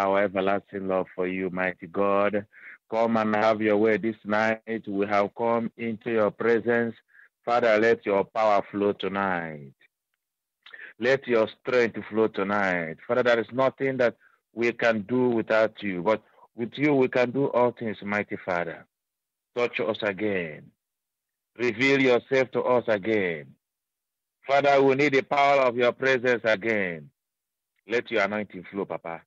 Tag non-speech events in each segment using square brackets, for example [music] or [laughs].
our everlasting love for you, mighty God. Come and have your way this night. We have come into your presence. Father, let your power flow tonight. Let your strength flow tonight. Father, there is nothing that we can do without you, but with you we can do all things, mighty Father. Touch us again. Reveal yourself to us again. Father, we need the power of your presence again. Let your anointing flow, Papa.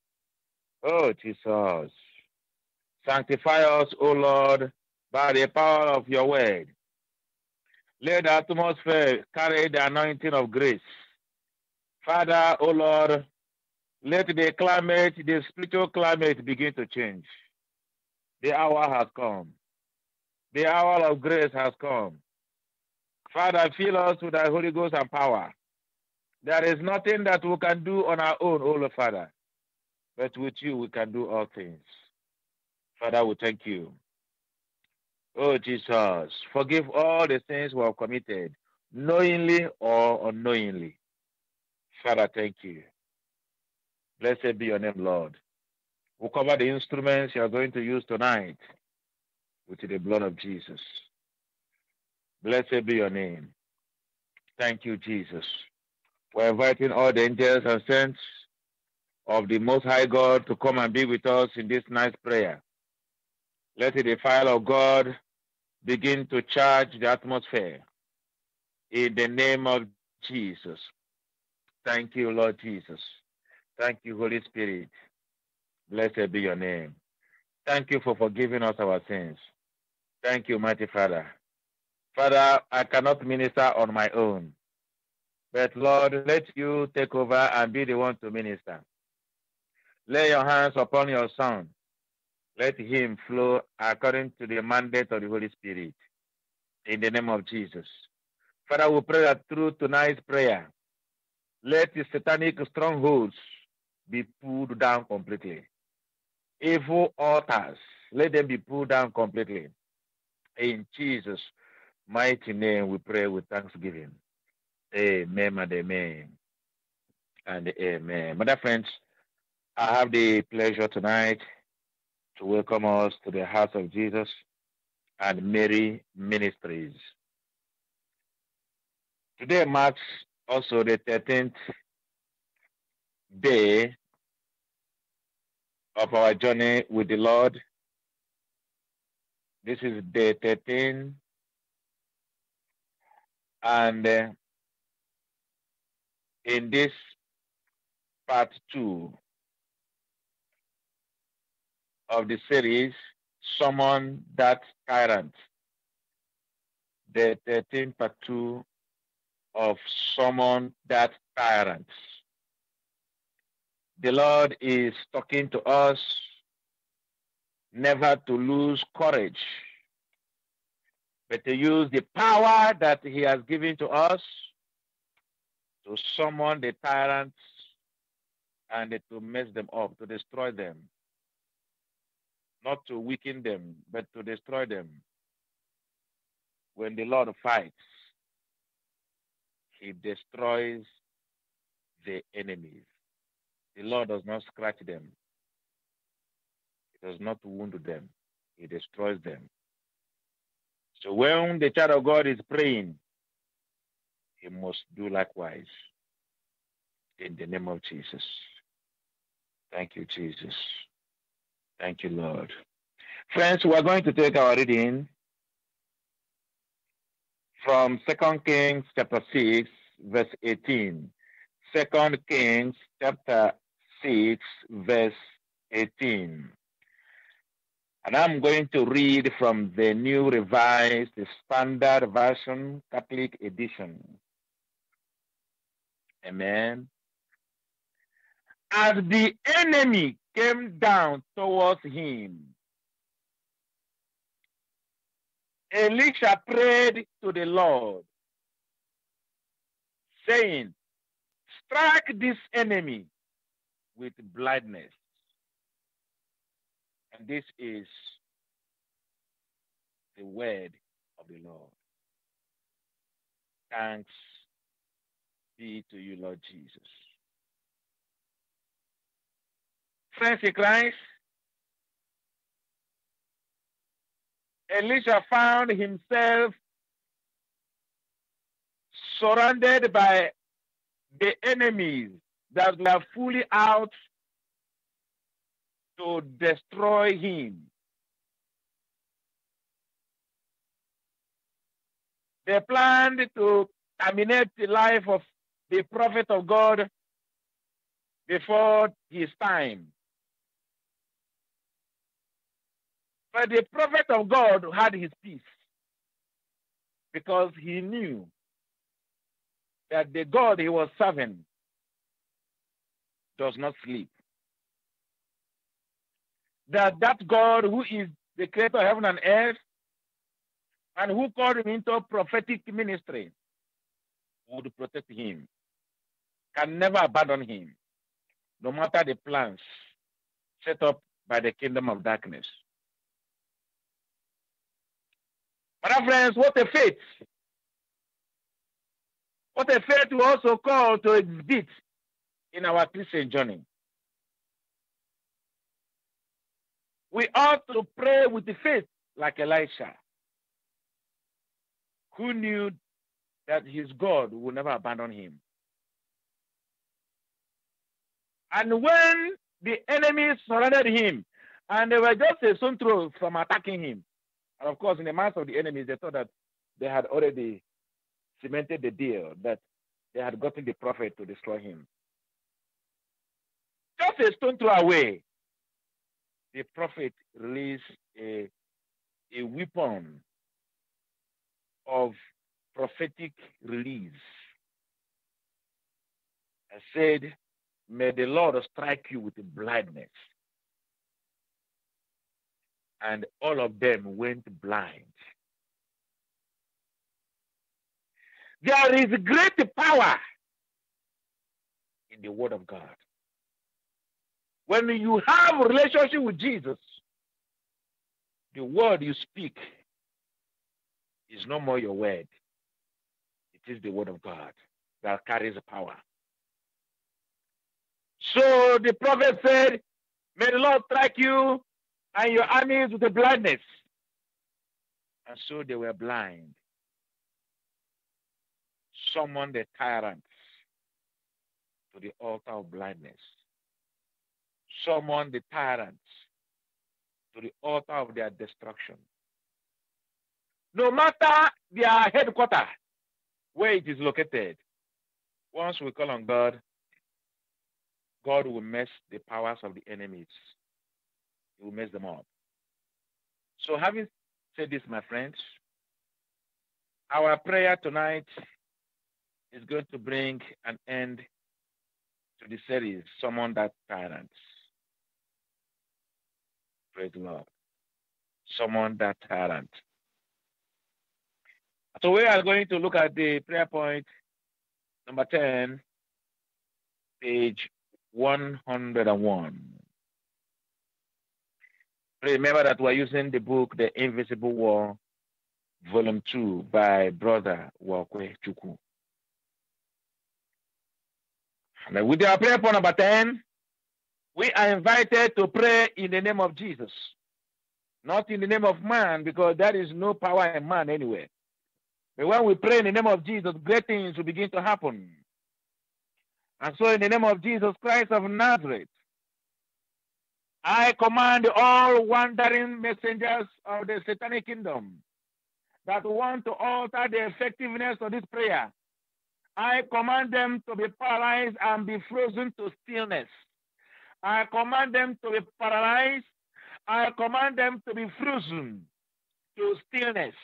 Oh, Jesus. Sanctify us, O Lord, by the power of your word. Let the atmosphere carry the anointing of grace. Father, O Lord, let the climate, the spiritual climate begin to change. The hour has come. The hour of grace has come. Father, fill us with thy Holy Ghost and power. There is nothing that we can do on our own, O Lord Father, but with you we can do all things. Father, we thank you. Oh, Jesus, forgive all the sins we have committed, knowingly or unknowingly. Father, thank you. Blessed be your name, Lord. We cover the instruments you are going to use tonight with the blood of Jesus. Blessed be your name. Thank you, Jesus. We're inviting all the angels and saints of the Most High God to come and be with us in this nice prayer. Let the fire of God begin to charge the atmosphere. In the name of Jesus. Thank you, Lord Jesus. Thank you, Holy Spirit. Blessed be your name. Thank you for forgiving us our sins. Thank you, mighty Father. Father, I cannot minister on my own. But Lord, let you take over and be the one to minister. Lay your hands upon your Son let him flow according to the mandate of the Holy Spirit. In the name of Jesus. Father, we pray that through tonight's prayer, let the satanic strongholds be pulled down completely. Evil altars, let them be pulled down completely. In Jesus' mighty name, we pray with thanksgiving. Amen and amen. And amen. My dear friends, I have the pleasure tonight to welcome us to the house of Jesus and Mary Ministries. Today marks also the 13th day of our journey with the Lord. This is day 13. And uh, in this part two, of the series, Summon That Tyrant. The 13th part 2 of Summon That Tyrant. The Lord is talking to us never to lose courage, but to use the power that He has given to us to summon the tyrants and to mess them up, to destroy them not to weaken them, but to destroy them. When the Lord fights, he destroys the enemies. The Lord does not scratch them. He does not wound them. He destroys them. So when the child of God is praying, he must do likewise. In the name of Jesus. Thank you, Jesus. Thank you, Lord. Friends, we are going to take our reading from Second Kings chapter 6, verse 18. Second Kings chapter 6, verse 18. And I'm going to read from the New Revised Standard Version Catholic Edition. Amen. As the enemy came down towards him. Elisha prayed to the Lord, saying, Strike this enemy with blindness. And this is the word of the Lord. Thanks be to you, Lord Jesus. In Christ, Elisha found himself surrounded by the enemies that were fully out to destroy him. They planned to terminate the life of the prophet of God before his time. But the prophet of God had his peace because he knew that the God he was serving does not sleep. That that God who is the creator of heaven and earth and who called him into prophetic ministry would protect him, can never abandon him, no matter the plans set up by the kingdom of darkness. My friends, what a faith! What a faith we also call to exhibit in our Christian journey. We ought to pray with the faith like Elisha, who knew that his God would never abandon him. And when the enemies surrounded him, and they were just a stone throw from attacking him, and of course, in the minds of the enemies, they thought that they had already cemented the deal, that they had gotten the prophet to destroy him. Just a stone throw away, the prophet released a, a weapon of prophetic release. I said, May the Lord strike you with blindness. And all of them went blind. There is great power in the Word of God. When you have a relationship with Jesus, the word you speak is no more your word. It is the word of God that carries power. So the prophet said, May the Lord strike you and your armies with the blindness. And so they were blind. Summon the tyrants to the altar of blindness. Summon the tyrants to the altar of their destruction. No matter their headquarters, where it is located, once we call on God, God will mess the powers of the enemies. He will mess them up. So, having said this, my friends, our prayer tonight is going to bring an end to the series, Summon That Tyrants. Praise the Lord. Summon That Tyrant. So we are going to look at the prayer point number 10, page 101. Remember that we're using the book The Invisible War, Volume 2 by Brother Uwakwe Chukwu. And with our prayer point number 10, we are invited to pray in the name of Jesus, not in the name of man, because there is no power in man anyway. But when we pray in the name of Jesus, great things will begin to happen. And so, in the name of Jesus Christ of Nazareth, I command all wandering messengers of the satanic kingdom that want to alter the effectiveness of this prayer. I command them to be paralyzed and be frozen to stillness. I command them to be paralyzed. I command them to be frozen to stillness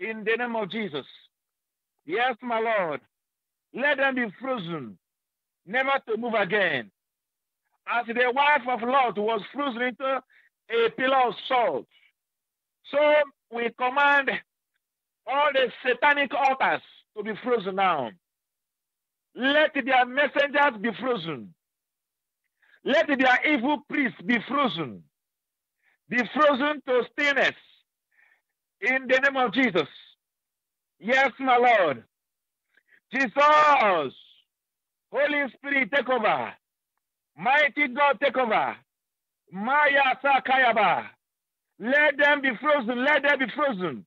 in the name of Jesus. Yes, my Lord. Let them be frozen, never to move again. As the wife of Lot was frozen into a pillar of salt, so we command all the satanic altars to be frozen now. Let their messengers be frozen. Let their evil priests be frozen. Be frozen to stillness in the name of Jesus. Yes, my Lord. Jesus. Holy Spirit, take over. Mighty God, take over. Maya Sakayaba. Let them be frozen. Let them be frozen.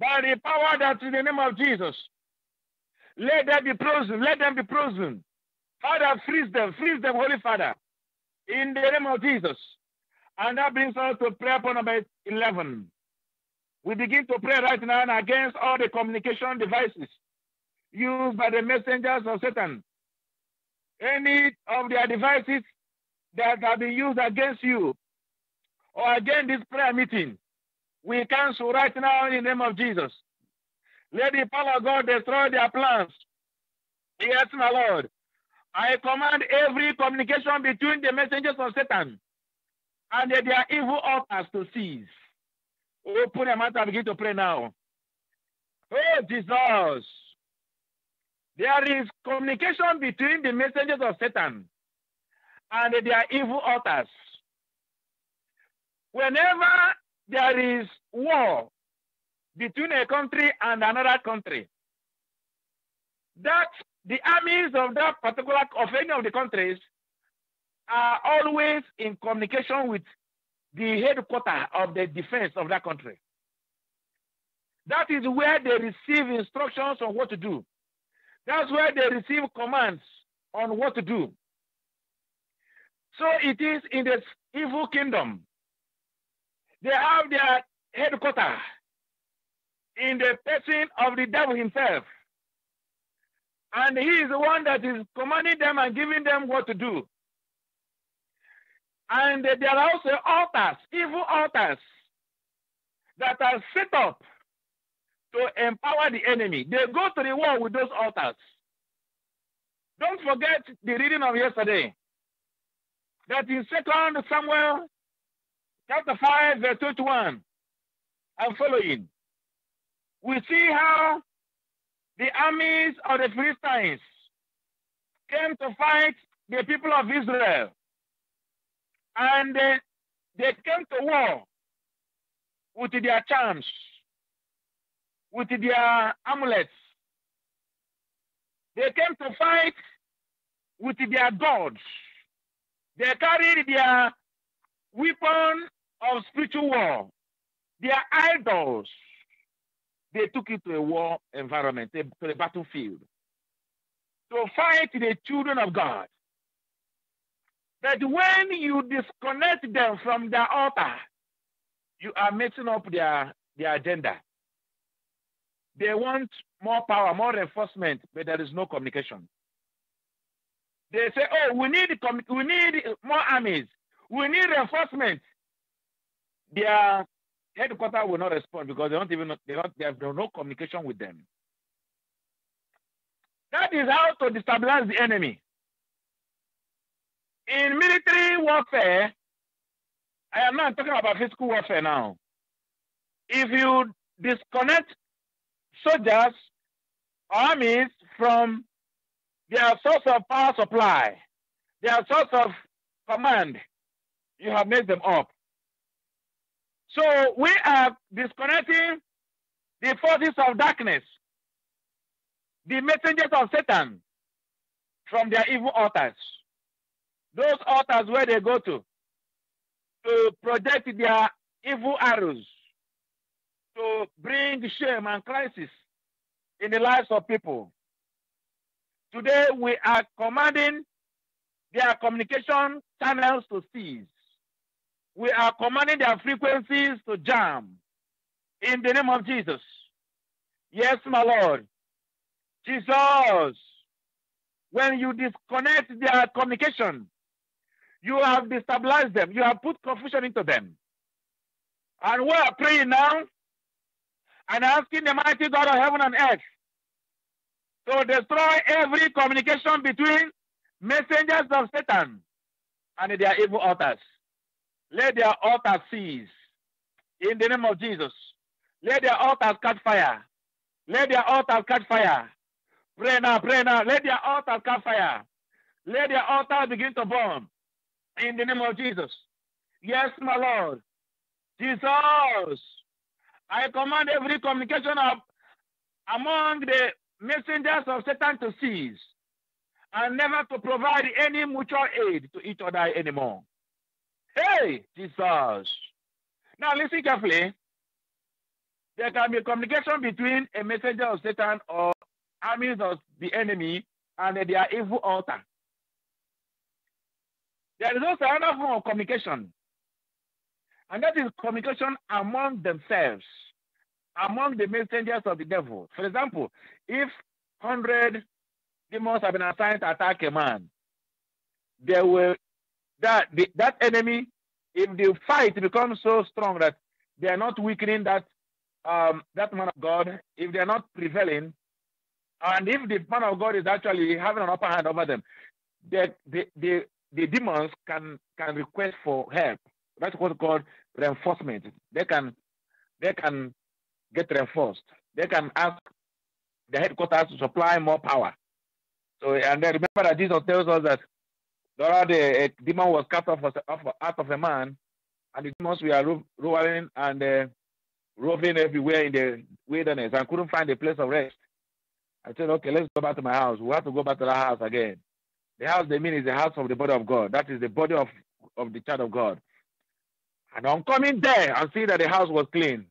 By the power that's in the name of Jesus. Let them be frozen. Let them be frozen. Father, freeze them. Freeze them, Holy Father. In the name of Jesus. And that brings us to prayer point number 11. We begin to pray right now against all the communication devices used by the messengers of Satan. Any of their devices that have been used against you or against this prayer meeting, we cancel right now in the name of Jesus. Let the power of God destroy their plans. Yes, my Lord. I command every communication between the messengers of Satan and their evil altars to cease. Open your mouth and begin to pray now. Oh, Jesus. There is communication between the messengers of Satan and their evil altars. Whenever there is war between a country and another country, that the armies of that particular of any of the countries are always in communication with the headquarters of the defense of that country. That is where they receive instructions on what to do. That's where they receive commands on what to do. So it is in this evil kingdom. They have their headquarters in the person of the devil himself. And he is the one that is commanding them and giving them what to do. And there are also altars, evil altars, that are set up to empower the enemy. They go to the war with those altars. Don't forget the reading of yesterday. That in Second Samuel chapter 5, verse 21 and following, we see how the armies of the Philistines came to fight the people of Israel. And uh, they came to war with their charms, with their amulets. They came to fight with their gods. They carried their weapon of spiritual war, their idols. They took it to a war environment, to the battlefield, to fight the children of God. But when you disconnect them from their altar, you are messing up their, their agenda. They want more power, more reinforcement, but there is no communication. They say, "Oh, we need we need more armies. We need reinforcement." Their headquarters will not respond because they don't even they don't they have no communication with them. That is how to destabilize the enemy. In military warfare, I am not talking about physical warfare now. If you disconnect soldiers, armies from their source of power supply, their source of command, you have made them up. So we are disconnecting the forces of darkness, the messengers of Satan from their evil altars. Those altars where they go to to project their evil arrows, to bring shame and crisis in the lives of people. Today we are commanding their communication channels to cease. We are commanding their frequencies to jam in the name of Jesus. Yes, my Lord. Jesus, when you disconnect their communication, you have destabilized them. You have put confusion into them. And we are praying now and asking the mighty God of heaven and earth to destroy every communication between messengers of Satan and their evil altars. Let their altars cease in the name of Jesus. Let their altars catch fire. Let their altars catch fire. Pray now, pray now. Let their altars catch fire. Let their altars begin to burn in the name of Jesus. Yes, my Lord. Jesus, I command every communication of among the messengers of Satan to cease and never to provide any mutual aid to each other anymore. Hey, Jesus. Now listen carefully. There can be communication between a messenger of Satan or armies of the enemy and their evil altar. There is also another form of communication, and that is communication among themselves, among the messengers of the devil. For example, if 100 demons have been assigned to attack a man, there will that the, that enemy, if the fight becomes so strong that they are not weakening that um, that man of God, if they are not prevailing, and if the man of God is actually having an upper hand over them, the the the, the demons can can request for help. That's what's called reinforcement. They can they can get reinforced. They can ask the headquarters to supply more power. So and then remember that Jesus tells us that the a demon was cut off, out of a man, and the demons were rolling and uh, roving everywhere in the wilderness and couldn't find a place of rest. I said, okay, let's go back to my house. We have to go back to the house again. The house they mean is the house of the body of God. That is the body of, of the child of God. And on coming there and see that the house was clean,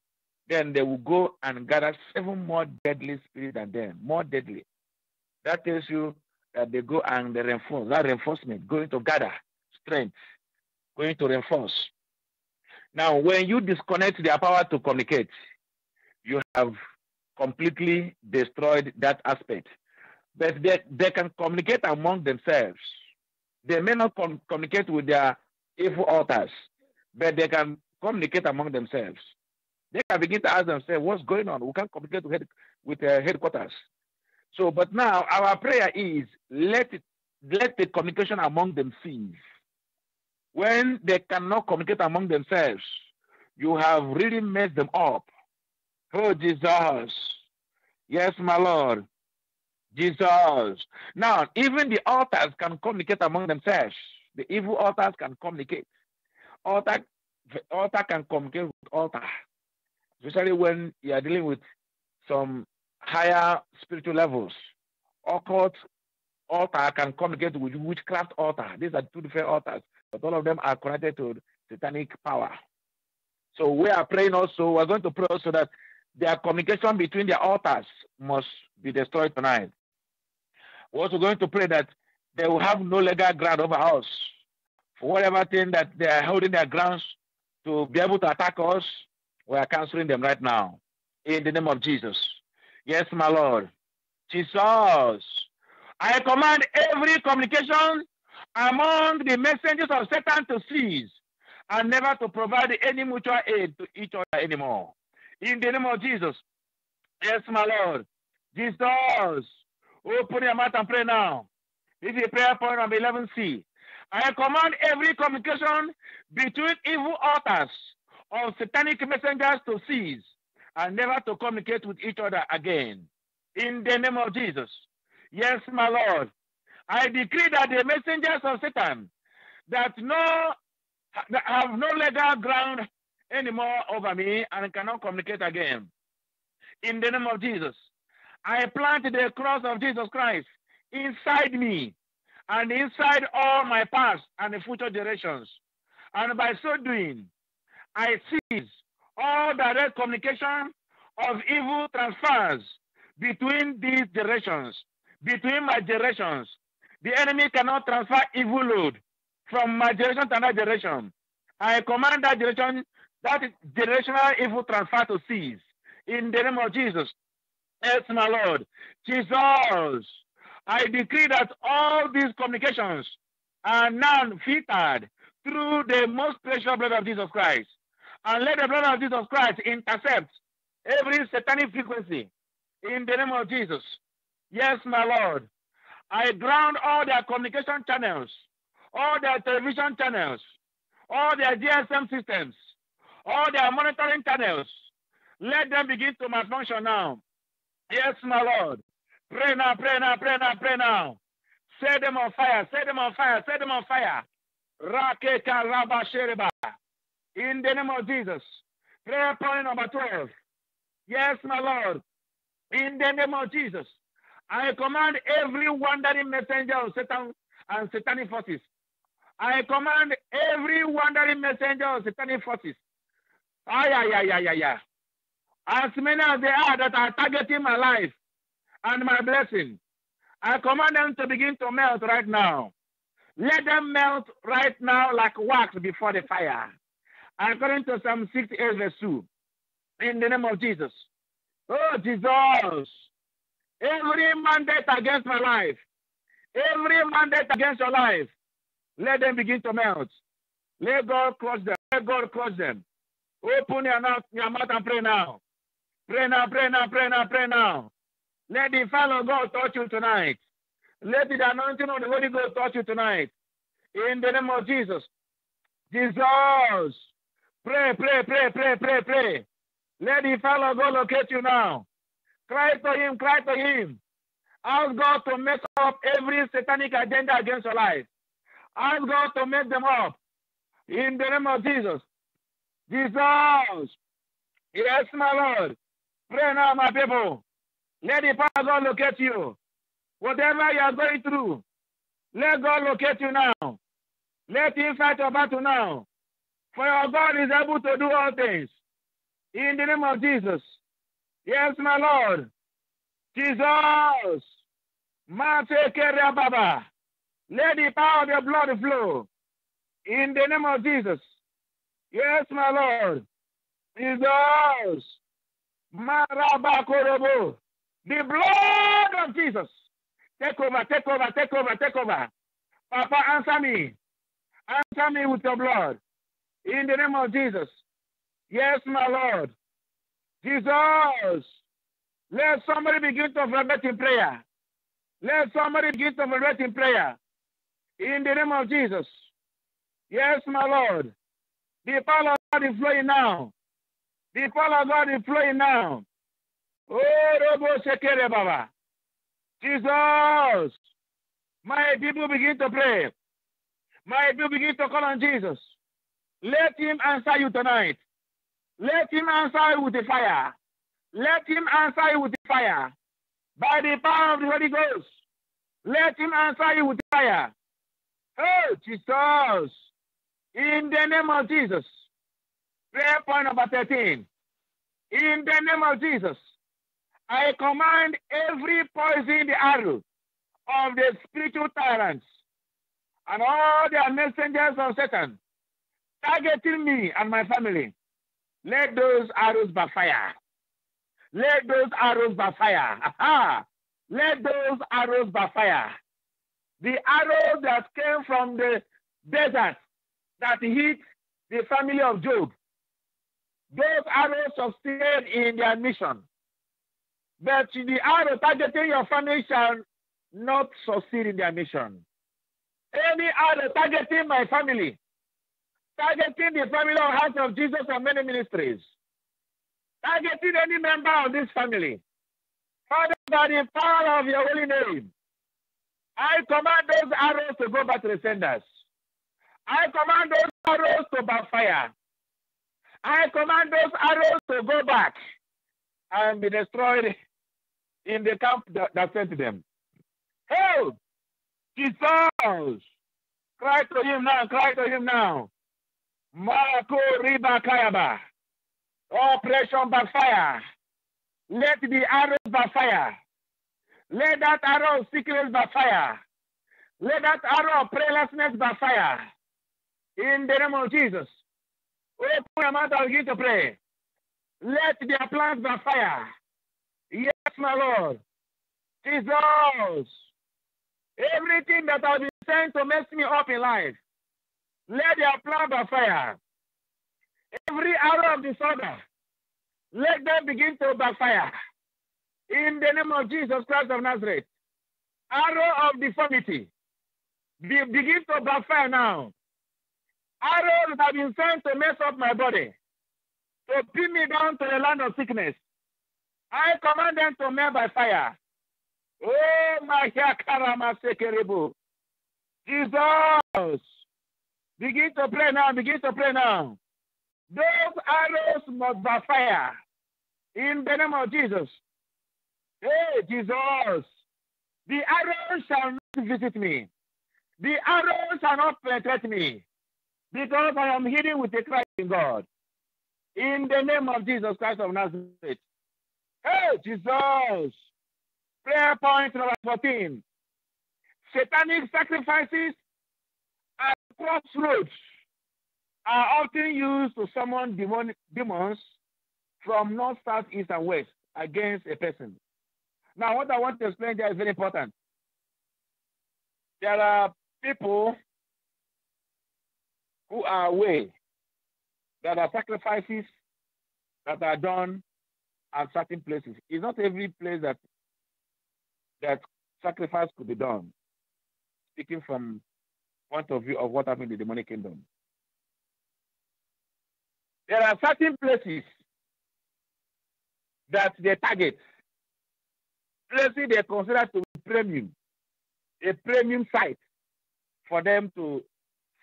then they will go and gather seven more deadly spirits than them, more deadly. That tells you that they go and they reinforce, that reinforcement, going to gather strength, going to reinforce. Now, when you disconnect their power to communicate, you have completely destroyed that aspect. But they, they can communicate among themselves. They may not com- communicate with their evil altars, but they can communicate among themselves. They can begin to ask themselves, what's going on? We can't communicate with, head, with uh, headquarters. So, but now our prayer is let let the communication among them cease. When they cannot communicate among themselves, you have really messed them up. Oh, Jesus. Yes, my Lord. Jesus. Now, even the altars can communicate among themselves. The evil altars can communicate. Altar, altar can communicate with altar, especially when you are dealing with some higher spiritual levels. Occult altar can communicate with witchcraft altar. These are two different altars, but all of them are connected to satanic power. So we are praying also, we're going to pray also that their communication between the altars must be destroyed tonight. We're also going to pray that they will have no legal ground over us whatever thing that they are holding their grounds to be able to attack us. We are canceling them right now in the name of Jesus. Yes, my Lord. Jesus. I command every communication among the messengers of Satan to cease and never to provide any mutual aid to each other anymore. In the name of Jesus. Yes, my Lord. Jesus. Open your mouth and pray now. This is prayer point number 11c. I command every communication between evil authors of satanic messengers to cease and never to communicate with each other again. In the name of Jesus. Yes, my Lord. I decree that the messengers of Satan that no that have no legal ground anymore over me and cannot communicate again. In the name of Jesus, I plant the cross of Jesus Christ inside me and inside all my past and the future generations. And by so doing, I seize all direct communication of evil transfers between these generations, between my generations. The enemy cannot transfer evil load from my generation to another generation. I command that generation that generational evil transfer to cease in the name of Jesus. Yes, my Lord. Jesus, I decree that all these communications are now filtered through the most precious blood of Jesus Christ. And let the blood of Jesus Christ intercept every satanic frequency in the name of Jesus. Yes, my Lord. I ground all their communication channels, all their television channels, all their GSM systems, all their monitoring channels. Let them begin to malfunction now. Yes, my Lord. Pray now, pray now, pray now, pray now. Set them on fire, set them on fire, set them on fire. Rakeka Rabba Shereba. In the name of Jesus. Prayer point number 12. Yes, my Lord. In the name of Jesus. I command every wandering messenger of Satan and satanic forces I command every wandering messenger of satanic forces. Ah, yeah, yeah, yeah, yeah, yeah. As many as they are that are targeting my life and my blessing, I command them to begin to melt right now. Let them melt right now like wax before the fire. According to Psalm 68, verse 2. In the name of Jesus. Oh, Jesus. Every mandate against my life, every mandate against your life, let them begin to melt. Let God crush them. Let God crush them. Open your mouth, your mouth and pray now. Pray now, pray now, pray now, pray now. Let the fire of God touch you tonight. Let the anointing of the Holy Ghost touch you tonight. In the name of Jesus. Jesus. Pray, pray, pray, pray, pray, pray. Let the fire of God locate you now. Cry to him, cry to him. Ask God to mess up every satanic agenda against your life. Ask God to make them up. In the name of Jesus. Jesus. Yes, my Lord. Pray now, my people. Let the power of God locate you. Whatever you are going through, let God locate you now. Let him fight your battle now. For your God is able to do all things. In the name of Jesus. Yes, my Lord. Jesus. Baba. Let the power of your blood flow. In the name of Jesus. Yes, my Lord. Jesus. Marabakorobo. The blood of Jesus. Take over, take over, take over, take over. Papa, answer me. Answer me with your blood. In the name of Jesus. Yes, my Lord. Jesus. Let somebody begin to vibrate in prayer. Let somebody begin to vibrate in prayer. In the name of Jesus. Yes, my Lord. The power of God is flowing now. The power of God is flowing now. Oh, Robo Shekere Baba. Jesus. My people begin to pray. My people begin to call on Jesus. Let him answer you tonight. Let him answer you with the fire. Let him answer you with the fire. By the power of the Holy Ghost. Let him answer you with fire. Oh, Jesus. In the name of Jesus. Prayer point number 13. In the name of Jesus. I command every poison arrow of the spiritual tyrants and all their messengers of Satan targeting me and my family. Let those arrows backfire. Let those arrows backfire. Aha! Let those arrows backfire. The arrows that came from the desert that hit the family of Job, those arrows succeeded in their mission. But the arrow targeting your family shall not succeed in their mission. Any arrow targeting my family, targeting the family of House of Jesus and Mary ministries, targeting any member of this family, Father, by the power of your holy name, I command those arrows to go back to the senders. I command those arrows to backfire. I command those arrows to go back and be destroyed in the camp that, that sent them. Help! Jesus! Cry to him now, cry to him now. Marco Riba Kayaba. Operation backfire. Let the arrows backfire. Let that arrow of sickness backfire. Let that arrow of prayerlessness backfire. In the name of Jesus. Open your mouth and begin to pray. Let their plans backfire. My Lord. Jesus. Everything that has been sent to mess me up in life, let their plan fire. Every arrow of disorder, let them begin to backfire. In the name of Jesus Christ of Nazareth, arrow of deformity, be, begin to backfire now. Arrows that have been sent to mess up my body, to pin me down to the land of sickness. I command them to melt by fire. Oh, my Sekerebo. Jesus. Begin to pray now. Begin to pray now. Those arrows must backfire. In the name of Jesus. Hey, Jesus. The arrows shall not visit me. The arrows shall not penetrate me, because I am hidden with the Christ in God. In the name of Jesus Christ of Nazareth. Hey, Jesus! Prayer point number 14. Satanic sacrifices at crossroads are often used to summon demon, demons from north, south, east, and west against a person. Now, what I want to explain there is very important. There are people who are away. There are sacrifices that are done at certain places. It's not every place that that sacrifice could be done. Speaking from point of view of what happened in the demonic kingdom. There are certain places that they target, places they consider to be premium, a premium site for them to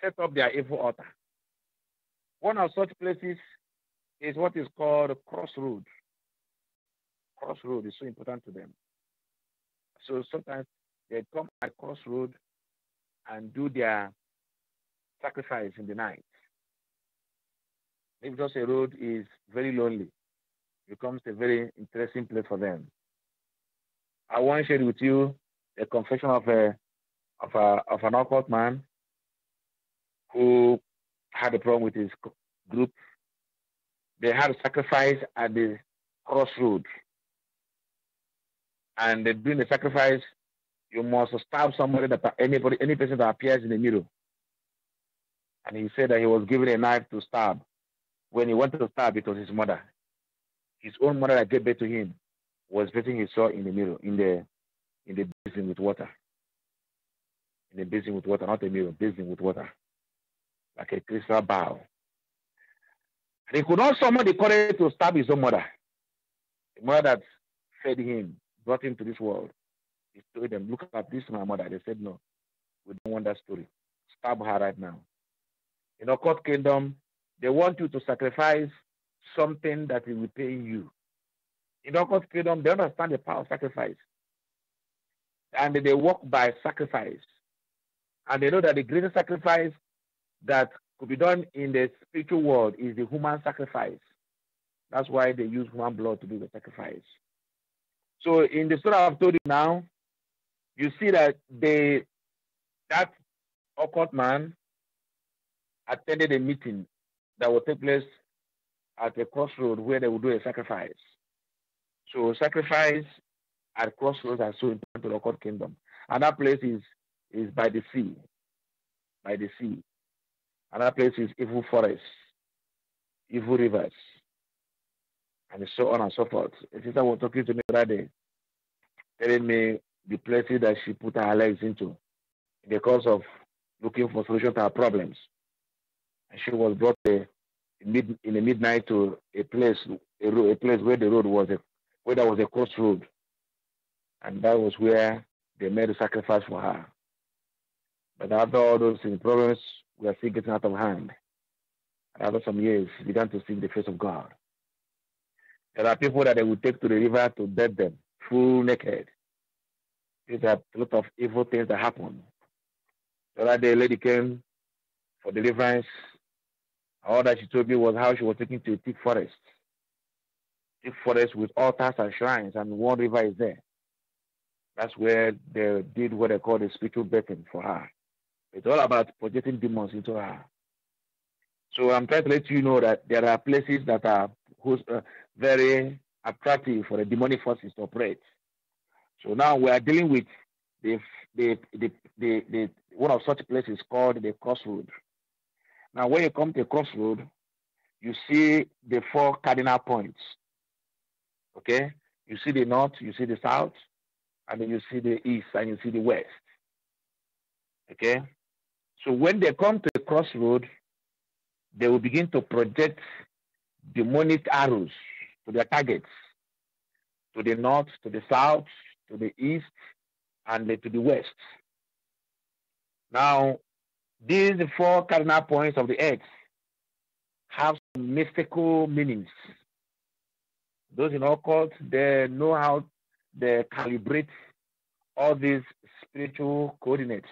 set up their evil altar. One of such places is what is called a crossroad. Is so important to them. So sometimes they come at crossroad and do their sacrifice in the night. If just a road is very lonely, it becomes a very interesting place for them. I want to share with you a confession of a of a of an occult man who had a problem with his group. They had a sacrifice at the crossroad. And during the sacrifice, you must stab somebody that anybody any person that appears in the mirror. And he said that he was given a knife to stab. When he wanted to stab, it was his mother. His own mother that gave birth to him was bathing his saw in the mirror, in the in the basin with water. In the basin with water, not a mirror, basin with water. Like a crystal bowl. And he could not summon the courage to stab his own mother. The mother that fed him, brought him to this world. He told them, Look at this, my mother. They said, No, we don't want that story. Stab her right now. In occult kingdom, they want you to sacrifice something that will repay you. In occult kingdom, they understand the power of sacrifice. And they walk by sacrifice. And they know that the greatest sacrifice that could be done in the spiritual world is the human sacrifice. That's why they use human blood to do the sacrifice. So in the story I've told you now, you see that they that occult man attended a meeting that will take place at a crossroad where they will do a sacrifice. So sacrifice at crossroads are so important to the occult kingdom. And that place is is by the sea. By the sea. Another place is evil forests, evil rivers, and so on and so forth. A sister was talking to me the other day, telling me the places that she put her legs into in the course of looking for solution to her problems. And she was brought a, mid, in the midnight to a place, a, a place where the road was a, where there was a crossroad, and that was where they made a sacrifice for her. But after all those problems we are still getting out of hand. And after some years, she began to seek the face of God. There are people that they will take to the river to bathe them, full naked. These are a lot of evil things that happen. The other day, a lady came for deliverance. All that she told me was how she was taken to a thick forest. Thick forest with altars and shrines, and one river is there. That's where they did what they call the spiritual bathing for her. It's all about projecting demons into her. So I'm trying to let you know that there are places that are uh, very attractive for the demonic forces to operate. So now we are dealing with the, the, the, the, the one of such places called the crossroad. Now, when you come to a crossroad, you see the four cardinal points. Okay? You see the north, you see the south, and then you see the east, and you see the west. Okay? So when they come to the crossroad, they will begin to project demonic arrows to their targets, to the north, to the south, to the east, and to the west. Now, these four cardinal points of the earth have mystical meanings. Those in occult, they know how they calibrate all these spiritual coordinates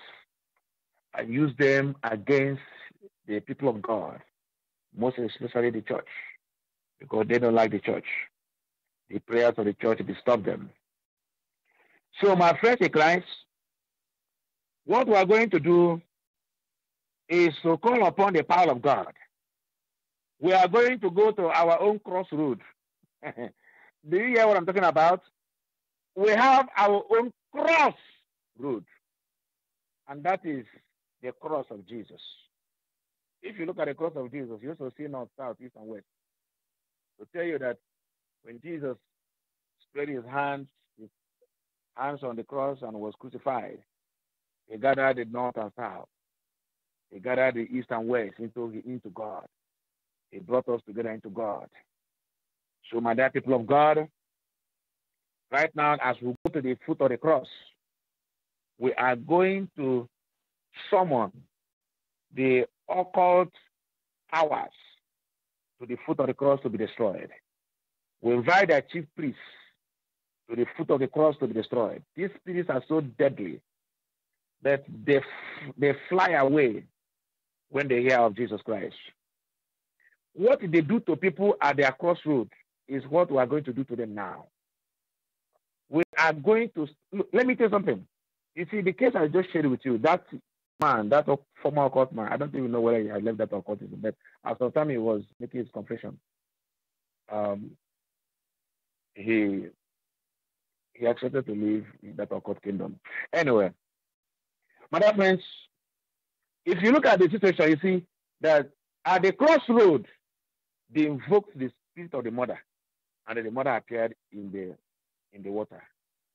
and use them against the people of God, most especially the church, because they don't like the church. The prayers of the church disturb them. So, my friends in Christ, what we are going to do is to call upon the power of God. We are going to go to our own crossroad. [laughs] do you hear what I'm talking about? We have our own cross road, and that is the cross of Jesus. If you look at the cross of Jesus, you also see north, south, east, and west. To tell you that when Jesus spread his hands, his hands on the cross and was crucified, he gathered the north and south. He gathered the east and west into, into God. He brought us together into God. So, my dear people of God, right now, as we go to the foot of the cross, we are going to summon the occult powers to the foot of the cross to be destroyed. We invite our chief priests to the foot of the cross to be destroyed. These spirits are so deadly that they, they fly away when they hear of Jesus Christ. What they do to people at their crossroads is what we are going to do to them now. We are going to, let me tell you something. You see, the case I just shared with you, that man, that former court man, I don't even know whether he had left that occultism, but after some time he was making his confession. Um, he he accepted to leave that occult kingdom. Anyway, my dear friends, if you look at the situation, you see that at the crossroad, they invoked the spirit of the mother, and the mother appeared in the in the water,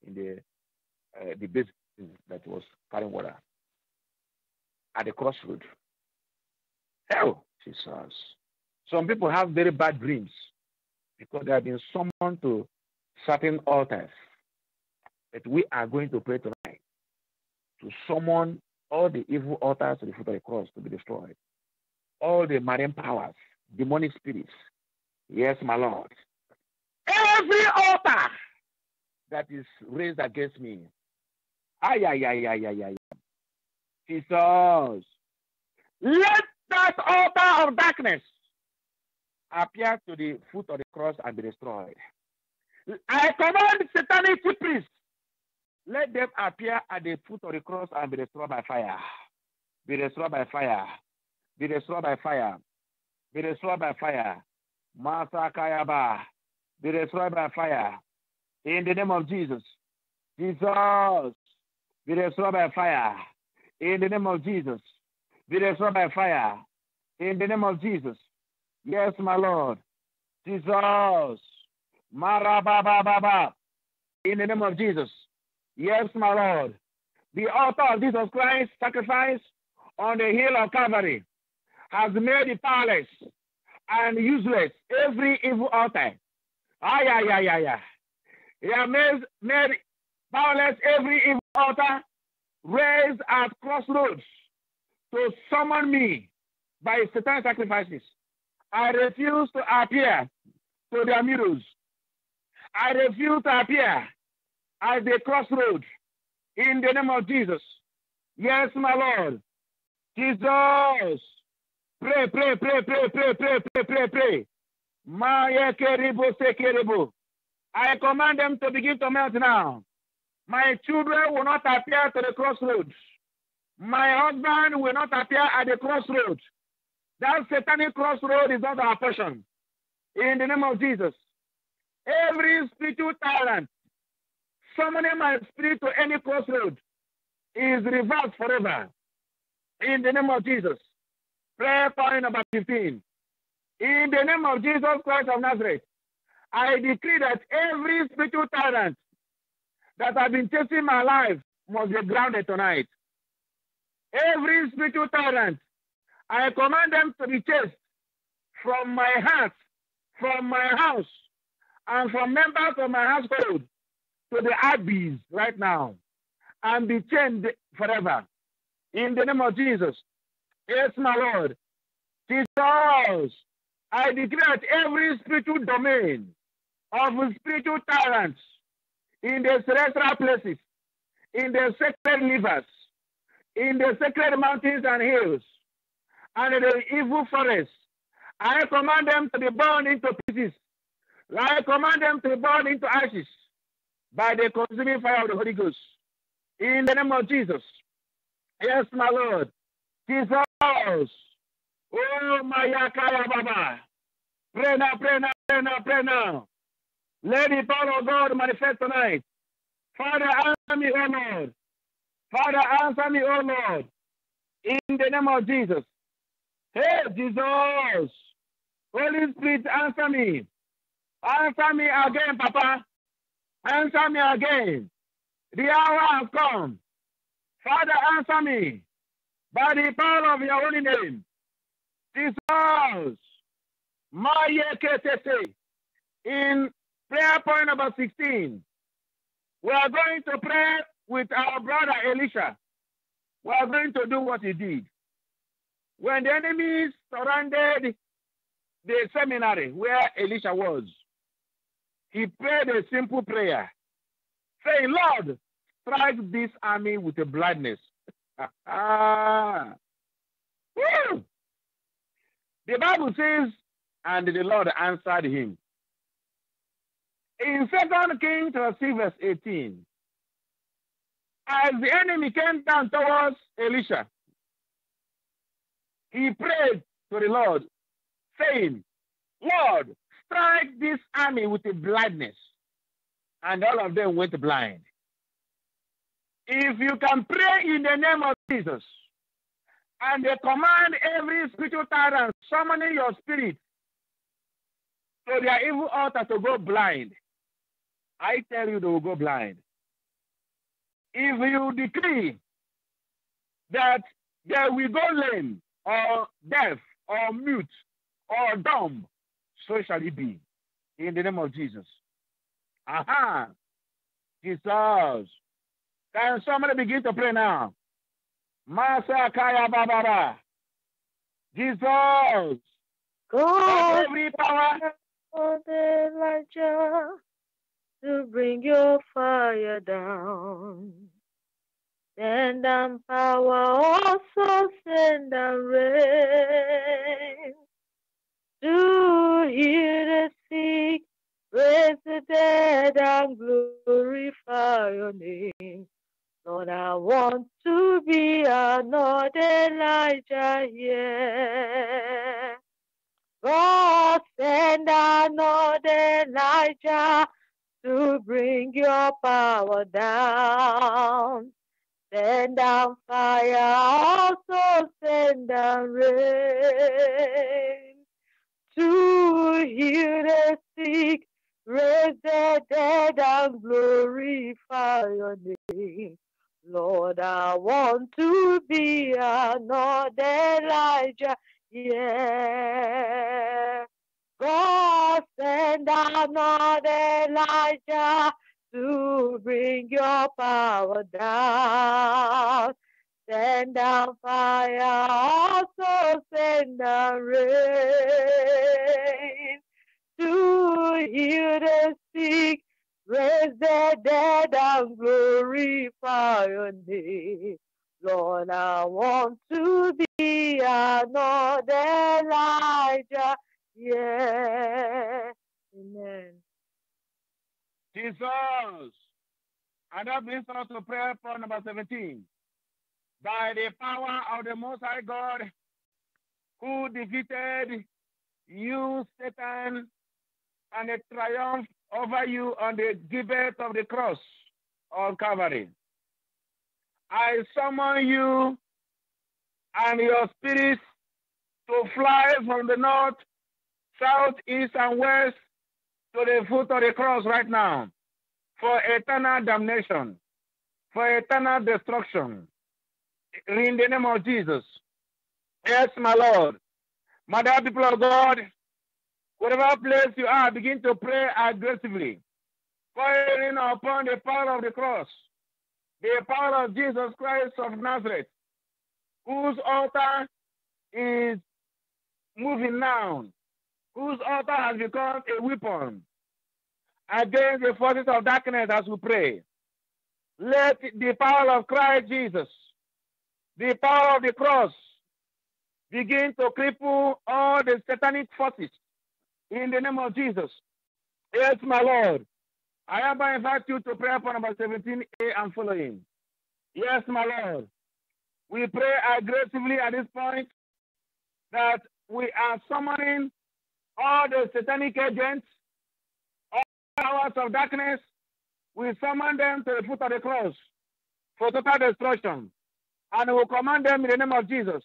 in the uh, the basin that was carrying water at the crossroad. Hell, she says. Some people have very bad dreams because they have been summoned to certain altars. But we are going to pray tonight to summon all the evil altars to the foot of the cross to be destroyed. All the marine powers, demonic spirits. Yes, my Lord. Every altar that is raised against me. Ay, ay, ay, ay, ay, ay. Jesus. Let that altar of darkness appear to the foot of the cross and be destroyed. I command satanic priests, let them appear at the foot of the cross and be destroyed by fire. Be destroyed by fire. Be destroyed by fire. Be destroyed by fire. Masakayaba. Be destroyed by fire. In the name of Jesus. Jesus. Be destroyed by fire. In the name of Jesus. Be destroyed by fire. In the name of Jesus. Yes, my Lord. Jesus. Marabababa. In the name of Jesus. Yes, my Lord. The author of Jesus Christ's sacrifice on the hill of Calvary has made it powerless and useless every evil altar. Ah, yeah, yeah, yeah, yeah. He has made, made powerless every evil altar raised at crossroads to summon me by satanic sacrifices. I refuse to appear to their mirrors. I refuse to appear at the crossroads in the name of Jesus. Yes, my Lord. Jesus. Pray, pray, pray, pray, pray, pray, pray, pray, pray. I command them to begin to melt now. My children will not appear to the crossroads. My husband will not appear at the crossroads. That satanic crossroad is not our portion. In the name of Jesus. Every spiritual tyrant summoning my spirit to any crossroad is reversed forever. In the name of Jesus. Prayer point number 15. In the name of Jesus Christ of Nazareth, I decree that every spiritual tyrant that I've been chasing my life must be grounded tonight. Every spiritual tyrant, I command them to be chased from my heart, from my house, and from members of my household to the abyss right now and be chained forever. In the name of Jesus. Yes, my Lord. Jesus, I declare that every spiritual domain of spiritual tyrants in the celestial places, in the sacred rivers, in the sacred mountains and hills, and in the evil forests. I command them to be burned into pieces. I command them to be burned into ashes by the consuming fire of the Holy Ghost. In the name of Jesus. Yes, my Lord. Jesus. Oh, my Yakaya Baba. Pray now, pray now, pray now, pray now. Let the power of God manifest tonight. Father, answer me, oh Lord. Father, answer me, oh Lord. In the name of Jesus. Hey, Jesus. Holy Spirit, answer me. Answer me again, Papa. Answer me again. The hour has come. Father, answer me by the power of your holy name. Jesus. My in prayer point number 16, we are going to pray with our brother Elisha. We are going to do what he did. When the enemies surrounded the seminary where Elisha was, he prayed a simple prayer, saying, Lord, strike this army with a blindness. [laughs] the Bible says, and the Lord answered him. In Second Kings 3 verse 18, as the enemy came down towards Elisha, he prayed to the Lord, saying, Lord, strike this army with a blindness. And all of them went blind. If you can pray in the name of Jesus and they command every spiritual tyrant summoning your spirit to their evil altar to go blind, I tell you they will go blind. If you decree that they will go lame or deaf or mute or dumb, so shall it be. In the name of Jesus. Aha. Jesus. Can somebody begin to pray now? Masa Kaya Babara. Jesus. God, every power. Elijah to bring your fire down. Send down power, also send down rain. To heal the sick, raise the dead, and glorify your name. Lord, I want to be another Elijah here. God, send another Elijah to bring your power down. Send down fire, also send down rain. To heal the sick, raise the dead, and glorify your name. Lord, I want to be another Elijah, yeah. Send another Elijah to bring your power down. Send down fire, also send down rain. To heal the sick, raise the dead, and glorify your name. Lord, I want to be another Elijah. Yeah. Amen. Jesus. And that brings us to prayer point number 17. By the power of the Most High God, who defeated you, Satan, and a triumph over you on the gibbet of the cross on Calvary. I summon you and your spirits to fly from the north, south, east, and west to the foot of the cross right now for eternal damnation, for eternal destruction. In the name of Jesus. Yes, my Lord. My dear people of God, whatever place you are, begin to pray aggressively, calling upon the power of the cross, the power of Jesus Christ of Nazareth, whose altar is moving now, whose altar has become a weapon against the forces of darkness as we pray. Let the power of Christ Jesus The power of the cross begin to cripple all the satanic forces in the name of Jesus. Yes, my Lord. I hereby invite you to pray upon number 17a and following. Yes, my Lord. We pray aggressively at this point that we are summoning all the satanic agents, all powers of darkness. We summon them to the foot of the cross for total destruction. And we command them in the name of Jesus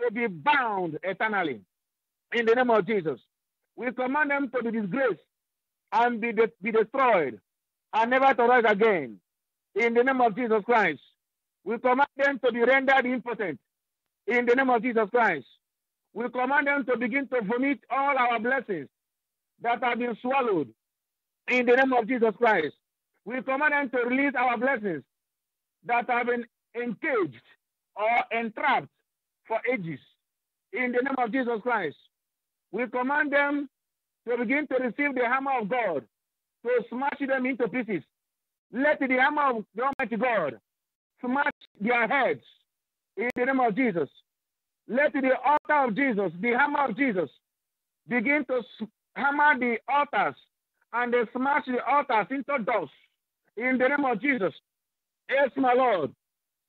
to be bound eternally. In the name of Jesus. We command them to be disgraced and be, de- be destroyed and never to rise again. In the name of Jesus Christ. We command them to be rendered impotent. In the name of Jesus Christ. We command them to begin to vomit all our blessings that have been swallowed. In the name of Jesus Christ. We command them to release our blessings that have been encaged or entrapped for ages. In the name of Jesus Christ. We command them to begin to receive the hammer of God, to smash them into pieces. Let the hammer of the Almighty God smash their heads in the name of Jesus. Let the altar of Jesus, the hammer of Jesus, begin to hammer the altars and they smash the altars into dust in the name of Jesus. Yes, my Lord.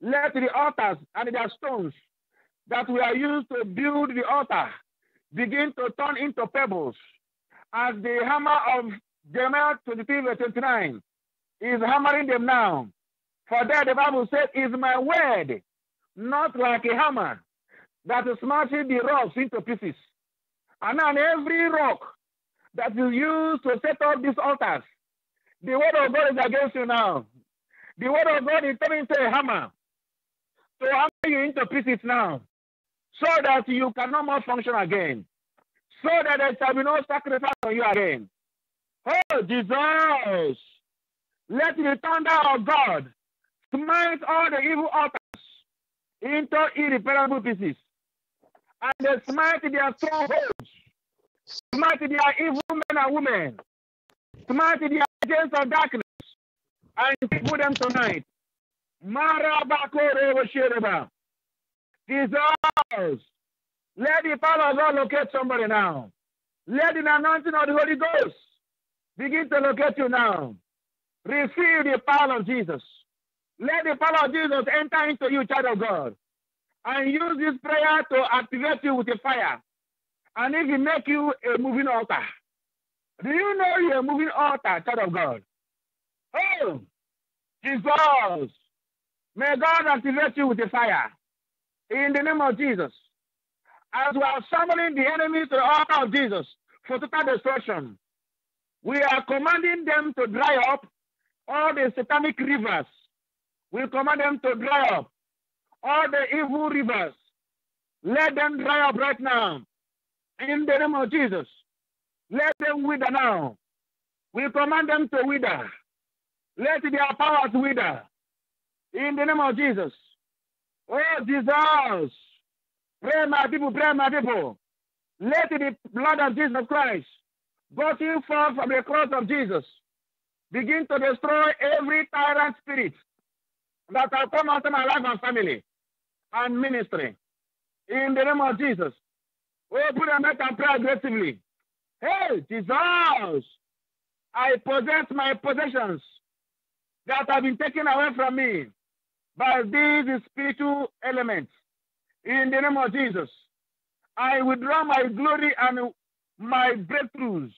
Let the altars and their stones that we are used to build the altar begin to turn into pebbles as the hammer of Jeremiah 23, verse 29 is hammering them now. For there the Bible says, is my word not like a hammer that smashes the rocks into pieces. And on every rock that is used to set up these altars, the word of God is against you now. The word of God is turning into a hammer to hammer you into pieces now, so that you cannot more function again so that there shall be no sacrifice on you again. Oh, Jesus, let the thunder of God smite all the evil altars into irreparable pieces, and they smite their strongholds, smite their evil men and women, smite their agents of darkness, and put them tonight. Jesus, let the power of God locate somebody now. Let the anointing of the Holy Ghost begin to locate you now. Receive the power of Jesus. Let the power of Jesus enter into you, child of God. And use this prayer to activate you with a fire. And if it make you a moving altar. Do you know you're a moving altar, child of God? Oh, Jesus. May God activate you with a fire. In the name of Jesus as we are summoning the enemy to the altar of Jesus for total destruction, we are commanding them to dry up all the satanic rivers. We command them to dry up all the evil rivers. Let them dry up right now. In the name of Jesus. Let them wither now. We command them to wither. Let their powers wither. In the name of Jesus. Oh, Jesus. Pray, my people, pray, my people. Let the blood of Jesus Christ, gushing forth from the cross of Jesus, begin to destroy every tyrant spirit that has come into my life and family and ministry. In the name of Jesus. Put a back and pray aggressively. Hey, Jesus, I possess my possessions that have been taken away from me by these spiritual elements in the name of Jesus. I withdraw my glory and my breakthroughs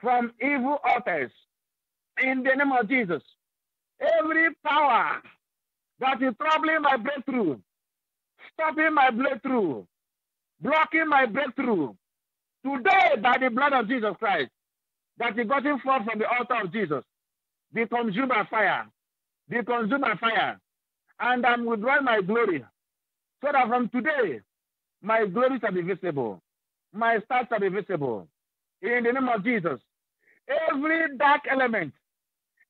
from evil altars. in the name of Jesus. Every power that is troubling my breakthrough, stopping my breakthrough, blocking my breakthrough, today by the blood of Jesus Christ, that is gotten forth from the altar of Jesus, be consumed by fire, be consumed by fire, and I'm withdrawing my glory so that from today, my glory shall be visible, my stars shall be visible. In the name of Jesus, every dark element,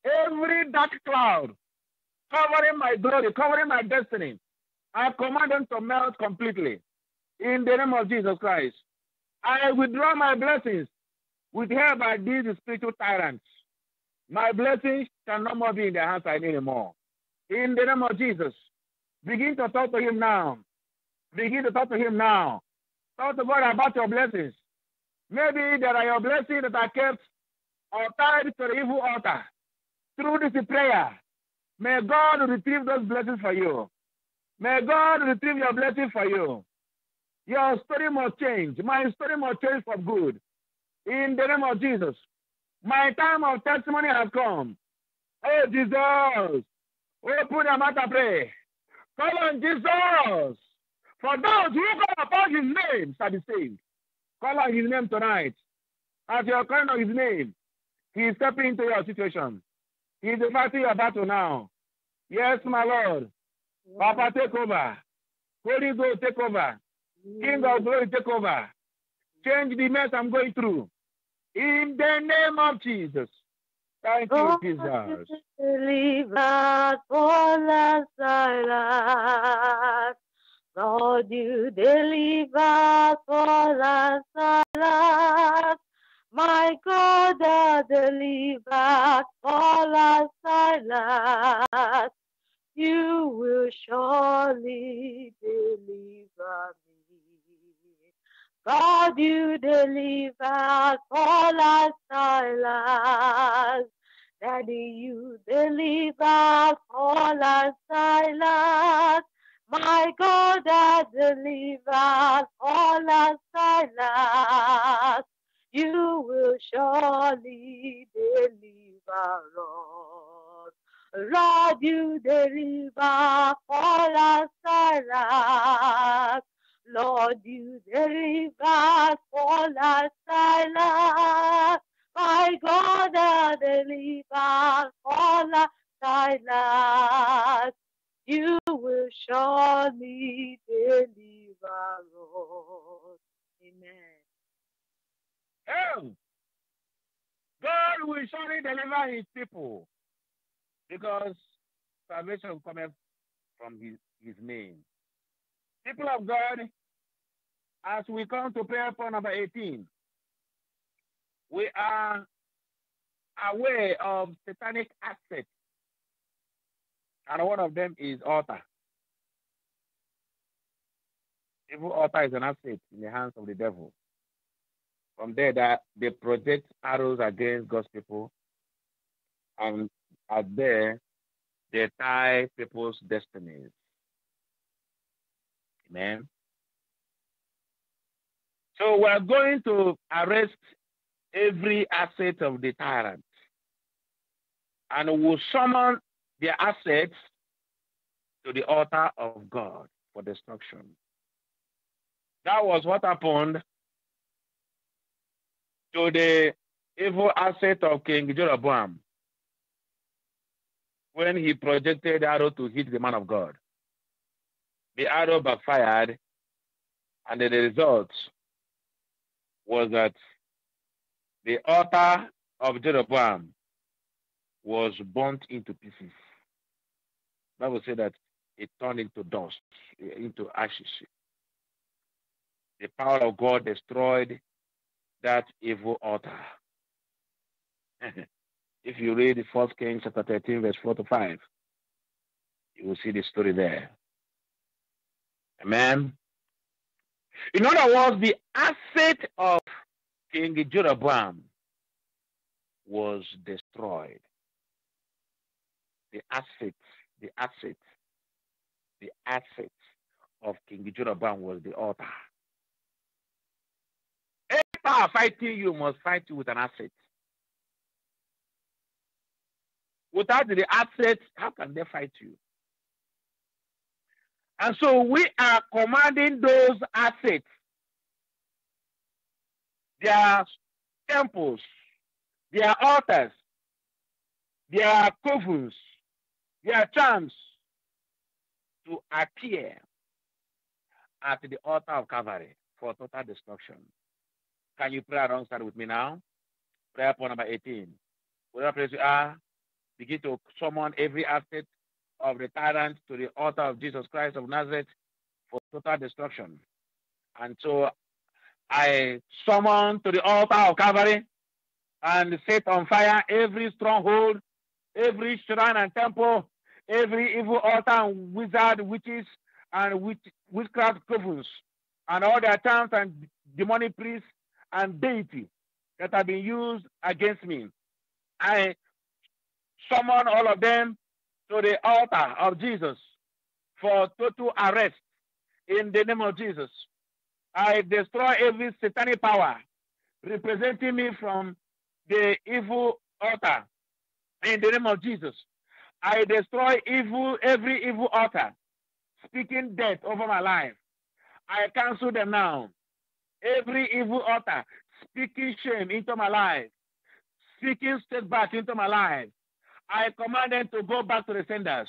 every dark cloud covering my glory, covering my destiny, I command them to melt completely. In the name of Jesus Christ, I withdraw my blessings withheld by these spiritual tyrants. My blessings shall no more be in their hands anymore. In the name of Jesus, Begin to talk to him now. Begin to talk to him now. Talk to God about your blessings. Maybe there are your blessings that are kept or tied to the evil altar. Through this prayer, may God retrieve those blessings for you. May God retrieve your blessing for you. Your story must change. My story must change for good. In the name of Jesus. My time of testimony has come. Oh, Jesus. Open your mouth and pray. Call on Jesus. For those who call upon his name shall be saved. Call on his name tonight. As you're calling on his name, he is stepping into your situation. He is fighting your battle now. Yes, my Lord. Papa, take over. Holy Ghost, take over. King of glory, take over. Change the mess I'm going through. In the name of Jesus. Thank you, Jesus. Deliver all us, Lord, you deliver all us, My God, deliver all us, You will surely deliver me. God, you deliver all our silence. Daddy, you deliver all our silence. My God, I deliver all our silence. You will surely deliver us. Lord, you deliver all our silence. Lord, you deliver all our silence. My God, I deliver all our silence. You will surely deliver us. Amen. Oh, God will surely deliver his people because salvation cometh from his, his name. People of God, as we come to prayer point number 18, we are aware of satanic assets. And one of them is altar. Evil altar is an asset in the hands of the devil. From there, that they project arrows against God's people, and at there, they tie people's destinies. Amen. So we're going to arrest every asset of the tyrant and we will summon their assets to the altar of God for destruction. That was what happened to the evil asset of King Jeroboam when he projected arrow to hit the man of God. The arrow backfired, and the result was that the altar of Jeroboam was burnt into pieces. Bible said that it turned into dust, into ashes. The power of God destroyed that evil altar. [laughs] if you read the First Kings chapter 13, verse 4 to 5, you will see the story there. Amen. In other words, the asset of King Jeroboam was destroyed. The asset, the asset, the asset of King Jeroboam was the altar. Power fighting you must fight you with an asset. Without the assets, how can they fight you? And so we are commanding those assets, their temples, their altars, their covens, their charms to appear at the altar of Calvary for total destruction. Can you pray alongside with me now? Prayer point number 18. Whatever place you are, begin to summon every asset of the tyrant to the altar of Jesus Christ of Nazareth for total destruction. And so I summon to the altar of Calvary and set on fire every stronghold, every shrine and temple, every evil altar and wizard, witches, and witch, witchcraft covens, and all their terms and demonic priests and deity that have been used against me. I summon all of them to the altar of Jesus for total arrest in the name of Jesus. I destroy every satanic power representing me from the evil altar in the name of Jesus. I destroy evil, every evil altar speaking death over my life. I cancel them now. Every evil altar speaking shame into my life, speaking setback into my life. I command them to go back to the senders.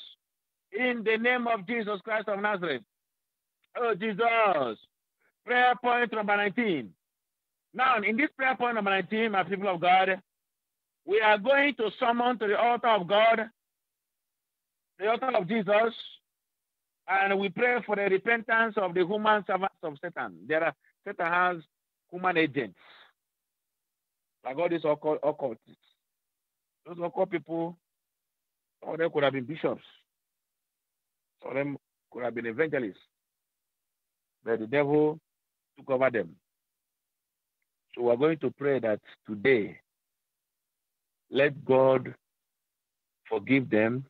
In the name of Jesus Christ of Nazareth. Oh, Jesus. Prayer point number 19. Now, in this prayer point number 19, my people of God, we are going to summon to the altar of God, the altar of Jesus, and we pray for the repentance of the human servants of Satan. There are Satan has human agents. Like all these occult, occultists. Those occult people, some of them could have been bishops. Some of them could have been evangelists. But the devil took over them. So we're going to pray that today, let God forgive them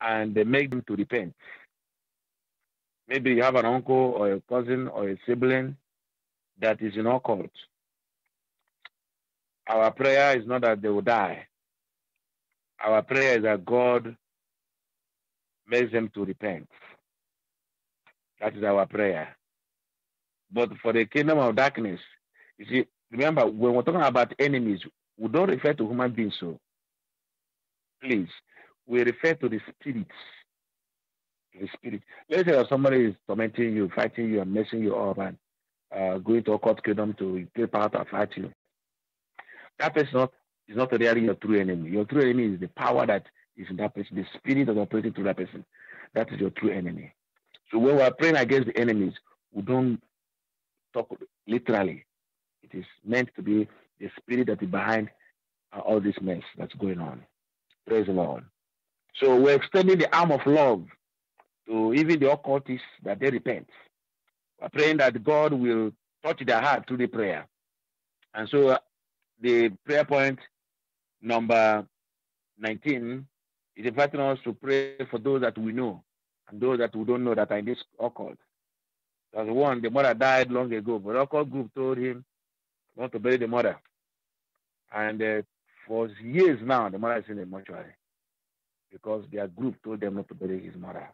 and make them to repent. Maybe you have an uncle or a cousin or a sibling that is in occult. Our prayer is not that they will die. Our prayer is that God makes them to repent. That is our prayer. But for the kingdom of darkness, you see, remember, when we're talking about enemies, we don't refer to human beings so. Please, we refer to the spirits the spirit. Let's say somebody is tormenting you, fighting you, and messing you up, and uh, going to a court kingdom to take part and fight you. That person not, is not really your true enemy. Your true enemy is the power that is in that person, the spirit that operating through that person. That is your true enemy. So when we are praying against the enemies, we don't talk literally. It is meant to be the spirit that is behind uh, all this mess that's going on. Praise the Lord. So we're extending the arm of love to even the occultists that they repent. We're praying that God will touch their heart through the prayer. And so uh, the prayer point number 19 is inviting us to pray for those that we know and those that we don't know that are in this occult. There's one, the mother died long ago, but the occult group told him not to bury the mother. And uh, for years now, the mother is in the mortuary because their group told them not to bury his mother.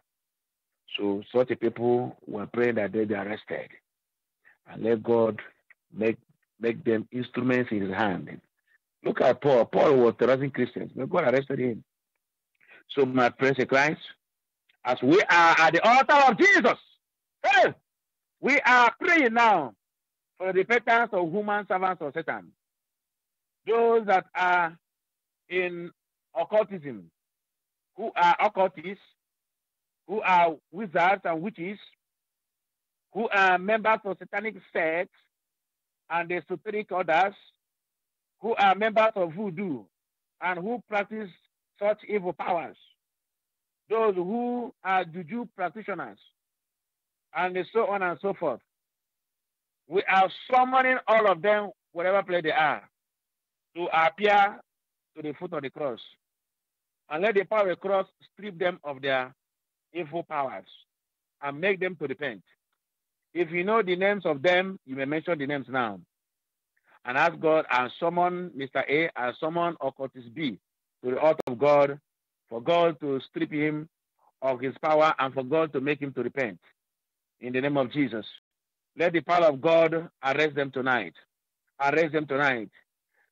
So such a people were praying that they be arrested and let God make make them instruments in his hand. Look at Paul. Paul was terrorizing Christians. May God arrested him. So my friends in Christ, as we are at the altar of Jesus, hey, we are praying now for the repentance of human servants of Satan. Those that are in occultism, who are occultists, who are wizards and witches, who are members of satanic sects and the esoteric orders, who are members of voodoo and who practice such evil powers, those who are juju practitioners, and so on and so forth. We are summoning all of them, whatever place they are, to appear to the foot of the cross. And let the power of the cross strip them of their evil powers and make them to repent. If you know the names of them, you may mention the names now. And ask God and summon Mr. A and summon Occultist B to the altar of God for God to strip him of his power and for God to make him to repent. In the name of Jesus. Let the power of God arrest them tonight. Arrest them tonight.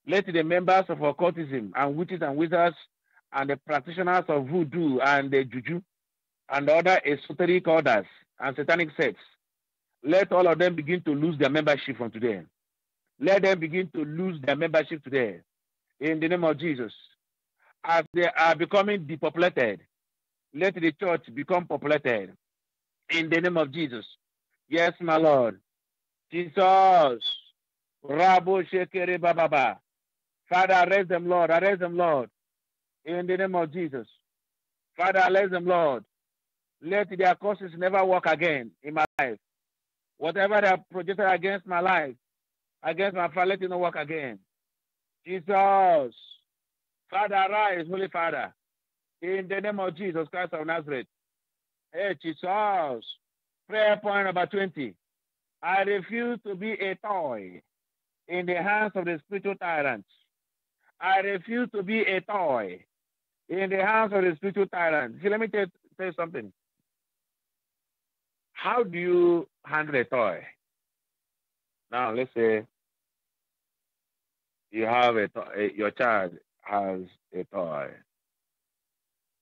Let the members of occultism and witches and wizards and the practitioners of voodoo and the juju and other esoteric orders and satanic sects, let all of them begin to lose their membership from today. Let them begin to lose their membership today. In the name of Jesus. As they are becoming depopulated, let the church become populated. In the name of Jesus. Yes, my Lord. Jesus. Rabo Shekere Bababa. Father, arrest them, Lord. Arrest them, Lord. In the name of Jesus. Father, let them, Lord, let their causes never work again in my life. Whatever they have projected against my life, against my father, let it not work again. Jesus, Father, arise, Holy Father, in the name of Jesus Christ of Nazareth. Hey, Jesus. Prayer point number 20. I refuse to be a toy in the hands of the spiritual tyrants. I refuse to be a toy in the hands of the spiritual tyrants. See, let me tell, tell you something. How do you handle a toy? Now, let's say you have a, toy, your child has a toy.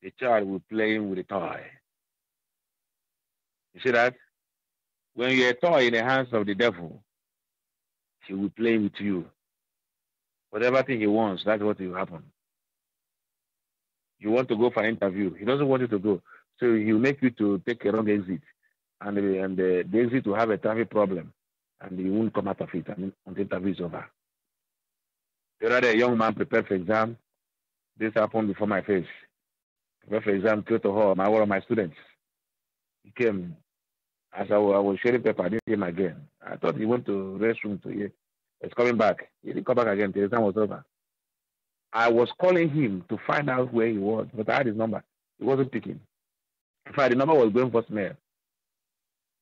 The child will play with a toy. You see that? When you're a toy in the hands of the devil, he will play with you. Whatever thing he wants, that's what will happen. You want to go for an interview, he doesn't want you to go. So he'll make you to take a wrong exit. And, the, and uh, the, exit will have a traffic problem. And he won't come out of it and, the interview is over. Other day, a young man prepared for exam. This happened before my face. Prepared for exam, came to hall, my one of my students. He came as I, I was sharing paper, I didn't see him again. I thought he went to restroom to hear. He's coming back. He didn't come back again till the time was over. I was calling him to find out where he was, but I had his number. He wasn't picking. In fact, the number was going for mail.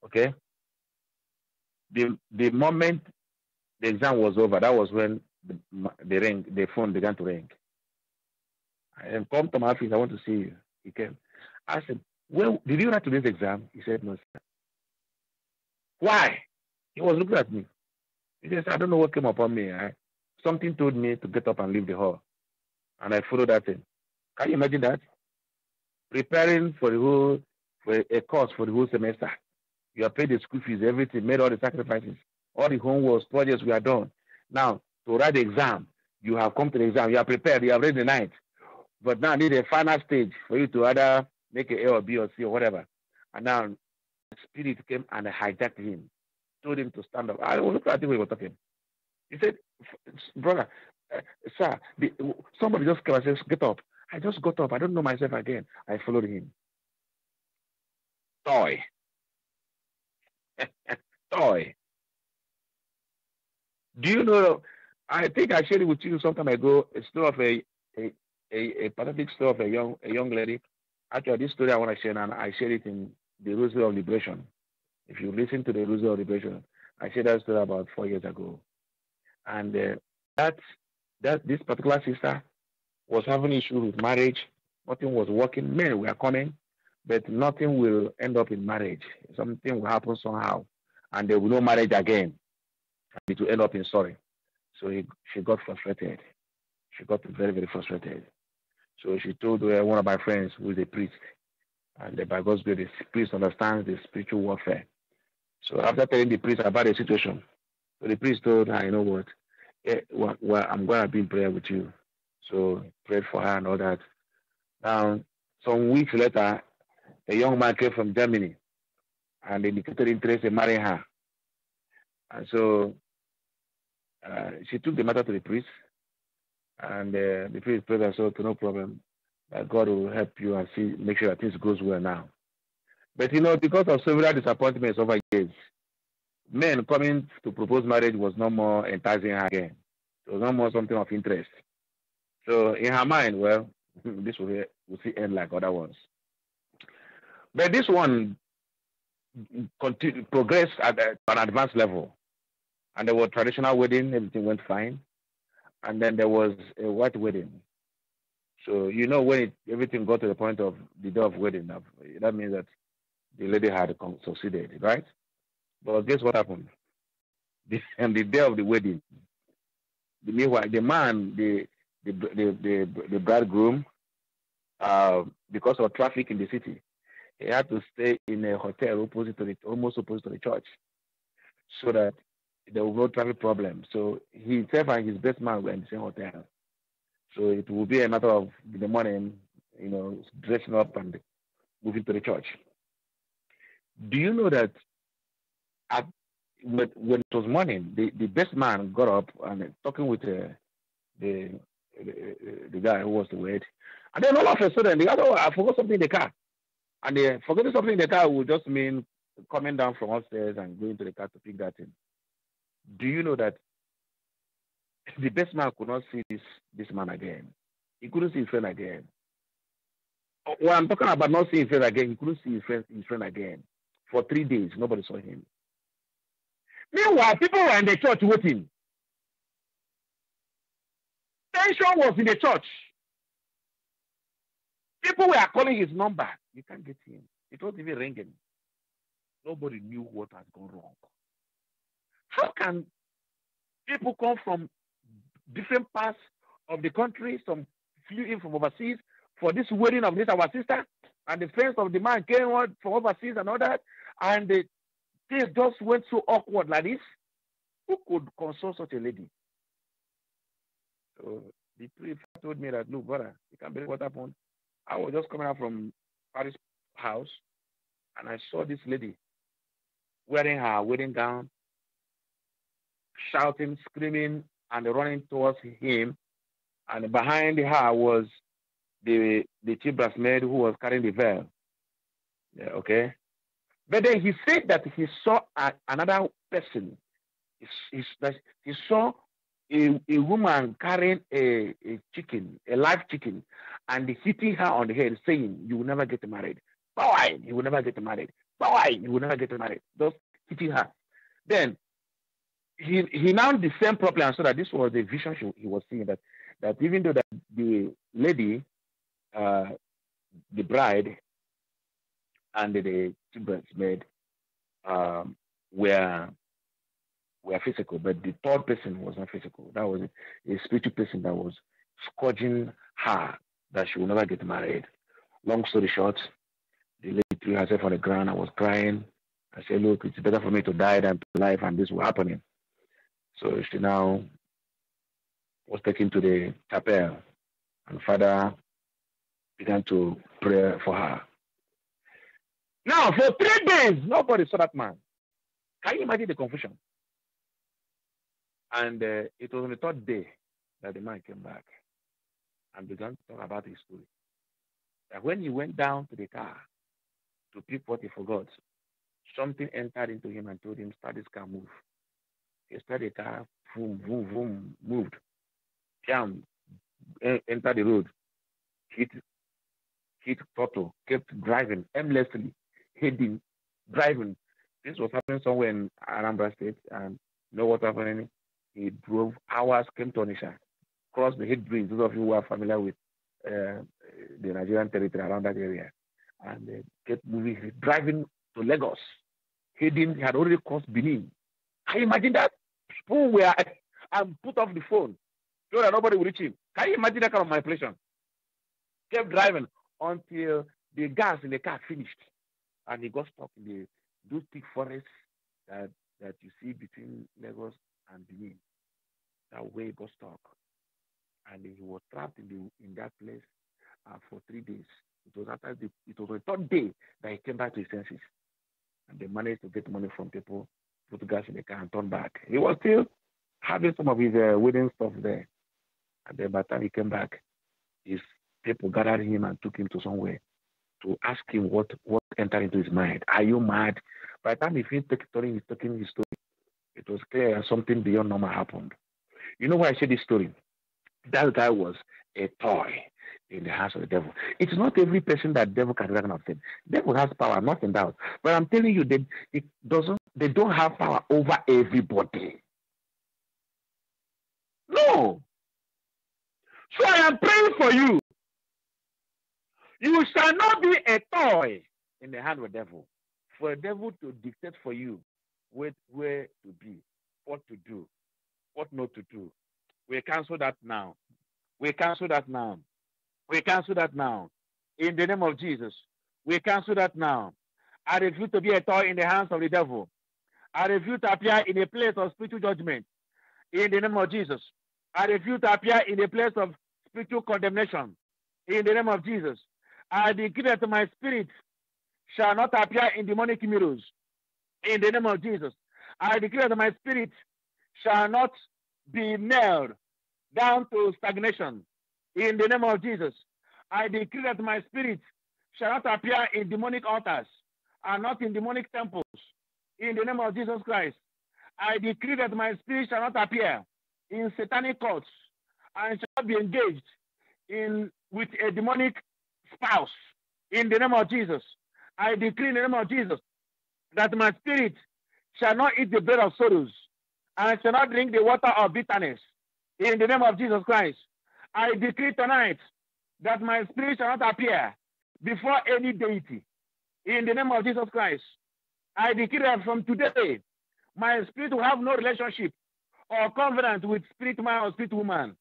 Okay? The the moment the exam was over, that was when the, the ring, the phone began to ring. I said, come to my office, I want to see you. He came. I said, well, did you write today's exam? He said, no, sir. Why? He was looking at me. He says, I don't know what came upon me. I, something told me to get up and leave the hall. And I followed that thing. Can you imagine that? Preparing for the whole for a course for the whole semester. You have paid the school fees, everything, made all the sacrifices, all the homework, projects we are done. Now, to write the exam, you have come to the exam, you are prepared, you have read the night. But now need a final stage for you to either make a A or B or C or whatever. And now spirit came and hijacked him, told him to stand up. I looked at the way he was talking. He said, Brother, uh, sir, the, somebody just came and said, Get up. I just got up. I don't know myself again. I followed him. Toy. [laughs] Toy. Do you know? I think I shared it with you some time ago. A story of a a, a, a pathetic story of a young a young lady. Actually, this story I want to share, and I shared it in the Rosary of Liberation. If you listen to the Rosary of Liberation, I shared that story about four years ago. And uh, that, that this particular sister was having issues with marriage. Nothing was working. Men were coming, but nothing will end up in marriage. Something will happen somehow, and there will no marriage again. It will end up in sorry. So he, she got frustrated. She got very, very frustrated. So she told uh, one of my friends, who is a priest, and by God's grace, the priest understands the spiritual warfare. So after telling the priest about the situation, so the priest told her, you know what, eh, well, well, I'm going to be in prayer with you. So prayed for her and all that. Now, some weeks later, a young man came from Germany and indicated interest in marrying her. And so uh, she took the matter to the priest, and uh, the priest prayed her, so no problem that God will help you and see, make sure that things goes well now. But you know, because of several disappointments over years, men coming to propose marriage was no more enticing her again. It was no more something of interest. So in her mind, well, [laughs] this will, will see end like other ones. But this one progressed at an advanced level. And there was traditional wedding, everything went fine. And then there was a white wedding. So you know when it, everything got to the point of the day of wedding, that means that the lady had succeeded, right? But guess what happened? [laughs] The, on the day of the wedding, the, meanwhile, the man, the the the the, the bridegroom, uh, because of traffic in the city, he had to stay in a hotel opposite to the almost opposite to the church, so that there was no traffic problem. So he himself and his best man were in the same hotel. So it will be a matter of in the morning, you know, dressing up and moving to the church. Do you know that at, when, when it was morning, the, the best man got up and talking with uh, the, the, the guy who was the wed, And then all of a sudden, the other, I forgot something in the car. And the, forgetting something in the car would just mean coming down from upstairs and going to the car to pick that in. Do you know that the best man could not see this, this man again? He couldn't see his friend again. Oh, when I'm talking about not seeing his friend again, he couldn't see his friend, his friend again. For three days, nobody saw him. Meanwhile, people were in the church waiting. Tension was in the church. People were calling his number. You can't get him. It wasn't even ringing. Nobody knew what had gone wrong. How can people come from different parts of the country, some flew in from overseas for this wedding of this our sister, and the friends of the man came from overseas and all that, and the things just went so awkward like this. Who could console such a lady? So the priest told me that, look, brother, you can't believe what happened. I was just coming out from parish house and I saw this lady wearing her wedding gown, shouting, screaming, and running towards him. And behind her was the the chief brassmaid who was carrying the veil. Yeah, okay. But then he said that he saw a, another person. He, he, he saw a, a woman carrying a, a chicken, a live chicken, and hitting her on the head, saying, You will never get married. Boy, you will never get married. Boy, you will never get married. Just hitting her. Then he he now discerned properly and saw that this was the vision she, he was seeing that that even though that the lady, uh, the bride, and the bridesmaid um, were were physical, but the third person was not physical. That was a spiritual person that was scourging her that she will never get married. Long story short, the lady threw herself on the ground I was crying. I said, Look, it's better for me to die than to live, and this was happening. So she now was taken to the chapel, and Father began to pray for her. Now, for three days, nobody saw that man. Can you imagine the confusion? And uh, it was on the third day that the man came back and began to talk about his story. That when he went down to the car to pick what he forgot, something entered into him and told him, start this car, move. He started the car, boom, boom, boom, moved. Jam, entered the road, hit, hit throttle, kept driving aimlessly, heading, driving. This was happening somewhere in Anambra State, and know what happened? He drove hours, came to Onitsha, crossed the bridge. Those of you who are familiar with uh, the Nigerian territory around that area, and uh, kept moving, driving to Lagos. Heading, he had already crossed Benin. Can you imagine that? People were and put off the phone so that nobody would reach him. Can you imagine that kind of manipulation? Kept driving until the gas in the car finished, and he got stuck in the those thick forests that that you see between Lagos and Benin. That way got stuck. And he was trapped in the in that place uh, for three days. It was after the it was the third day that he came back to his senses. And they managed to get money from people, put gas in the car and turn back. He was still having some of his uh, wedding stuff there. And then by the time he came back, his people gathered him and took him to somewhere to ask him what, what entered into his mind. Are you mad? By the time he finished telling his, talking his story, it was clear something beyond normal happened. You know why I say this story? That guy was a toy in the hands of the devil. It's not every person that devil can recognize. Devil has power, not in doubt. But I'm telling you, that it doesn't. They don't have power over everybody. No. So I am praying for you. You shall not be a toy in the hand of the devil. For the devil to dictate for you where, where to be, what to do, what not to do. We cancel that now. We cancel that now. We cancel that now. In the name of Jesus. We cancel that now. I refuse to be a toy in the hands of the devil. I refuse to appear in a place of spiritual judgment. In the name of Jesus. I refuse to appear in a place of spiritual condemnation. In the name of Jesus. I decree that my spirit shall not appear in demonic mirrors in the name of Jesus. I declare that my spirit shall not be nailed down to stagnation in the name of Jesus. I decree that my spirit shall not appear in demonic altars and not in demonic temples. In the name of Jesus Christ, I decree that my spirit shall not appear in satanic courts and shall not be engaged in with a demonic spouse. In the name of Jesus, I decree in the name of Jesus that my spirit shall not eat the bread of sorrows and shall not drink the water of bitterness. In the name of Jesus Christ, I decree tonight that my spirit shall not appear before any deity. In the name of Jesus Christ, I decree that from today, my spirit will have no relationship or covenant with spirit man or spirit woman.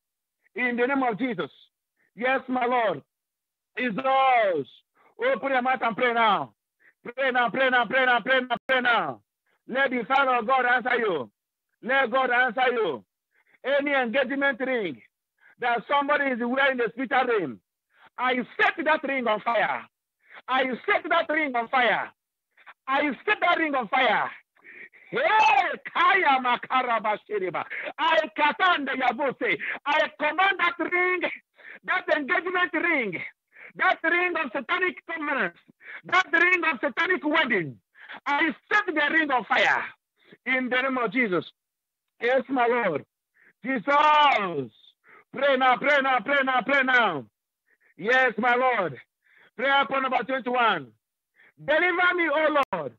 In the name of Jesus. Yes, my Lord. It's yours. Open oh, your mouth and pray now. Pray now, pray now, pray now, pray now, pray now. Let the Father of God answer you. Let God answer you. Any engagement ring that somebody is wearing the spiritual ring, I set that ring on fire. I set that ring on fire. I set that ring on fire. I command that ring, that engagement ring, that ring of satanic covenants, that ring of satanic wedding. I set the ring on fire in the name of Jesus. Yes, my Lord. Jesus. Pray now, pray now, pray now, pray now. Yes, my Lord. Prayer point number 21. Deliver me, O Lord,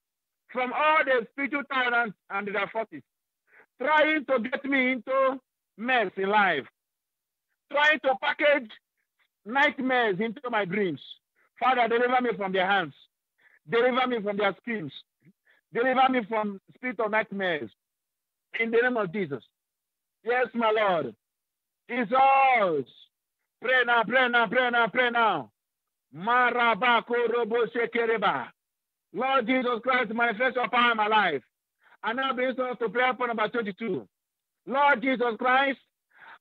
from all the spiritual tyrants and their forces, trying to get me into mess in life, trying to package nightmares into my dreams. Father, deliver me from their hands. Deliver me from their schemes. Deliver me from spirit of nightmares. In the name of Jesus. Yes, my Lord. Jesus. Pray now, pray now, pray now, pray now. Marabako robo shekereba. Lord Jesus Christ, manifest your power in my life. And now brings us to prayer point number 22. Lord Jesus Christ,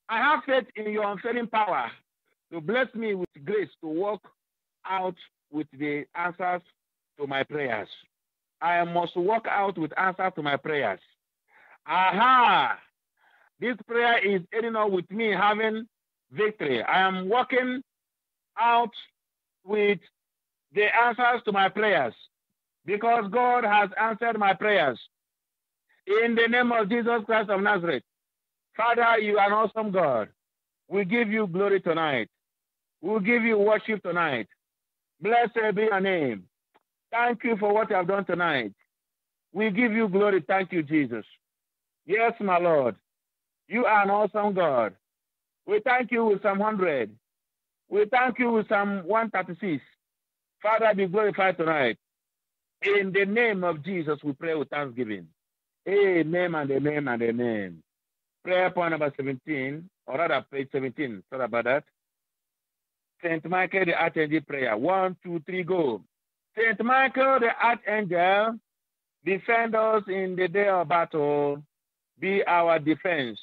I have faith in your unfailing power to bless me with grace to walk out with the answers to my prayers. I must walk out with answers to my prayers. Aha! This prayer is ending up with me having victory. I am walking out with the answers to my prayers because God has answered my prayers. In the name of Jesus Christ of Nazareth, Father, you are an awesome God. We give you glory tonight. We'll give you worship tonight. Blessed be your name. Thank you for what you have done tonight. We give you glory. Thank you, Jesus. Yes, my Lord. You are an awesome God. We thank you with Psalm 100. We thank you with Psalm 136. Father, be glorified tonight. In the name of Jesus, we pray with thanksgiving. Amen and amen and amen. Prayer point number 17, or rather page 17. Sorry about that. Saint Michael the Archangel prayer. One, two, three, go. Saint Michael the Archangel, defend us in the day of battle. Be our defense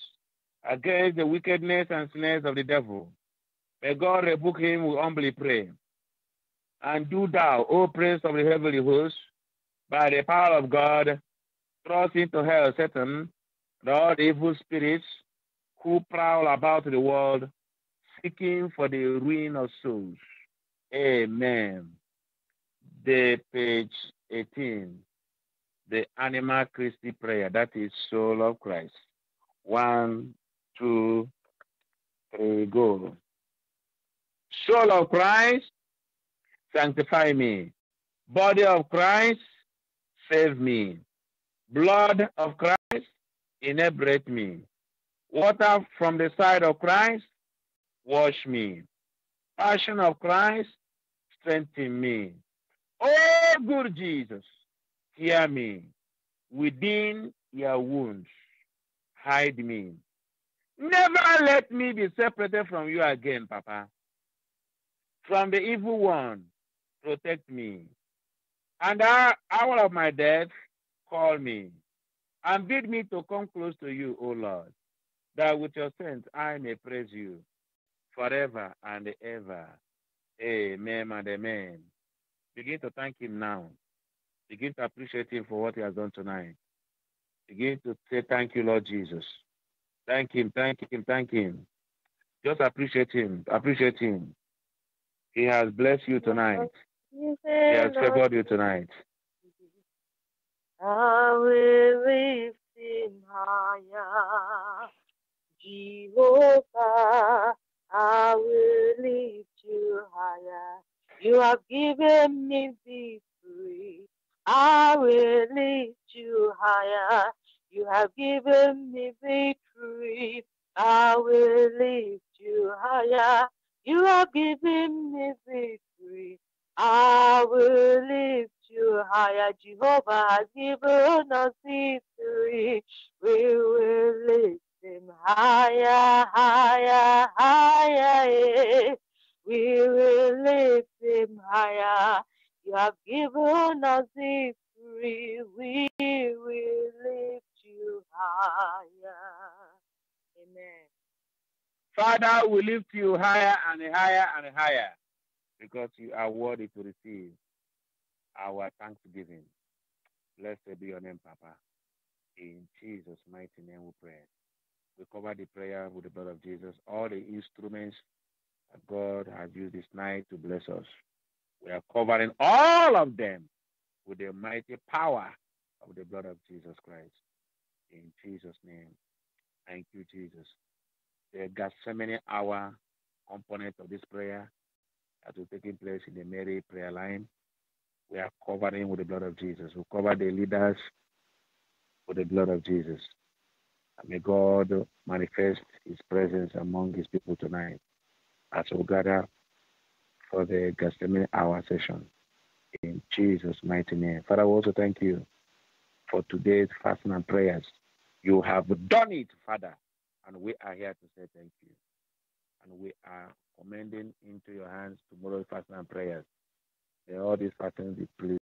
against the wickedness and snares of the devil. May God rebuke him, we humbly pray. And do thou, O Prince of the heavenly host, by the power of God, thrust into hell Satan and all the evil spirits who prowl about the world, seeking for the ruin of souls. Amen. The page 18, the Anima Christi prayer, that is soul of Christ. One, two, three, go. Soul of Christ, sanctify me. Body of Christ, save me. Blood of Christ, inebriate me. Water from the side of Christ, wash me. Passion of Christ, strengthen me. Oh, good Jesus, hear me. Within your wounds, hide me. Never let me be separated from you again, Papa. From the evil one, protect me. And the hour of my death, call me and bid me to come close to you, O Lord, that with your saints I may praise you forever and ever. Amen and amen. Begin to thank him now. Begin to appreciate him for what he has done tonight. Begin to say thank you, Lord Jesus. Thank him, thank him, thank him. Just appreciate him, appreciate him. He has blessed you tonight. He has favored you tonight. I will lift him higher. Jehovah, I will lift you higher. You have given me victory. I will lift you higher. You have given me victory. I will lift you higher. You have given me victory. I will lift you higher. Jehovah has given us victory. We will lift him higher, higher, higher. We will lift him higher. You have given us victory. We will lift you higher. Amen. Father, we lift you higher and higher and higher because you are worthy to receive our thanksgiving. Blessed be your name, Papa. In Jesus' mighty name we pray. We cover the prayer with the blood of Jesus. All the instruments that God has used this night to bless us. We are covering all of them with the mighty power of the blood of Jesus Christ. In Jesus' name. Thank you, Jesus. The Gethsemane hour component of this prayer that will taking place in the Mary prayer line. We are covering with the blood of Jesus. We cover the leaders with the blood of Jesus. And may God manifest his presence among his people tonight as we gather for the Gethsemane hour session. In Jesus' mighty name. Father, we also thank you for today's fasting and prayers. You have done it, Father, and we are here to say thank you. And we are commending into your hands tomorrow's fasting and prayers. May all these fastings be pleased.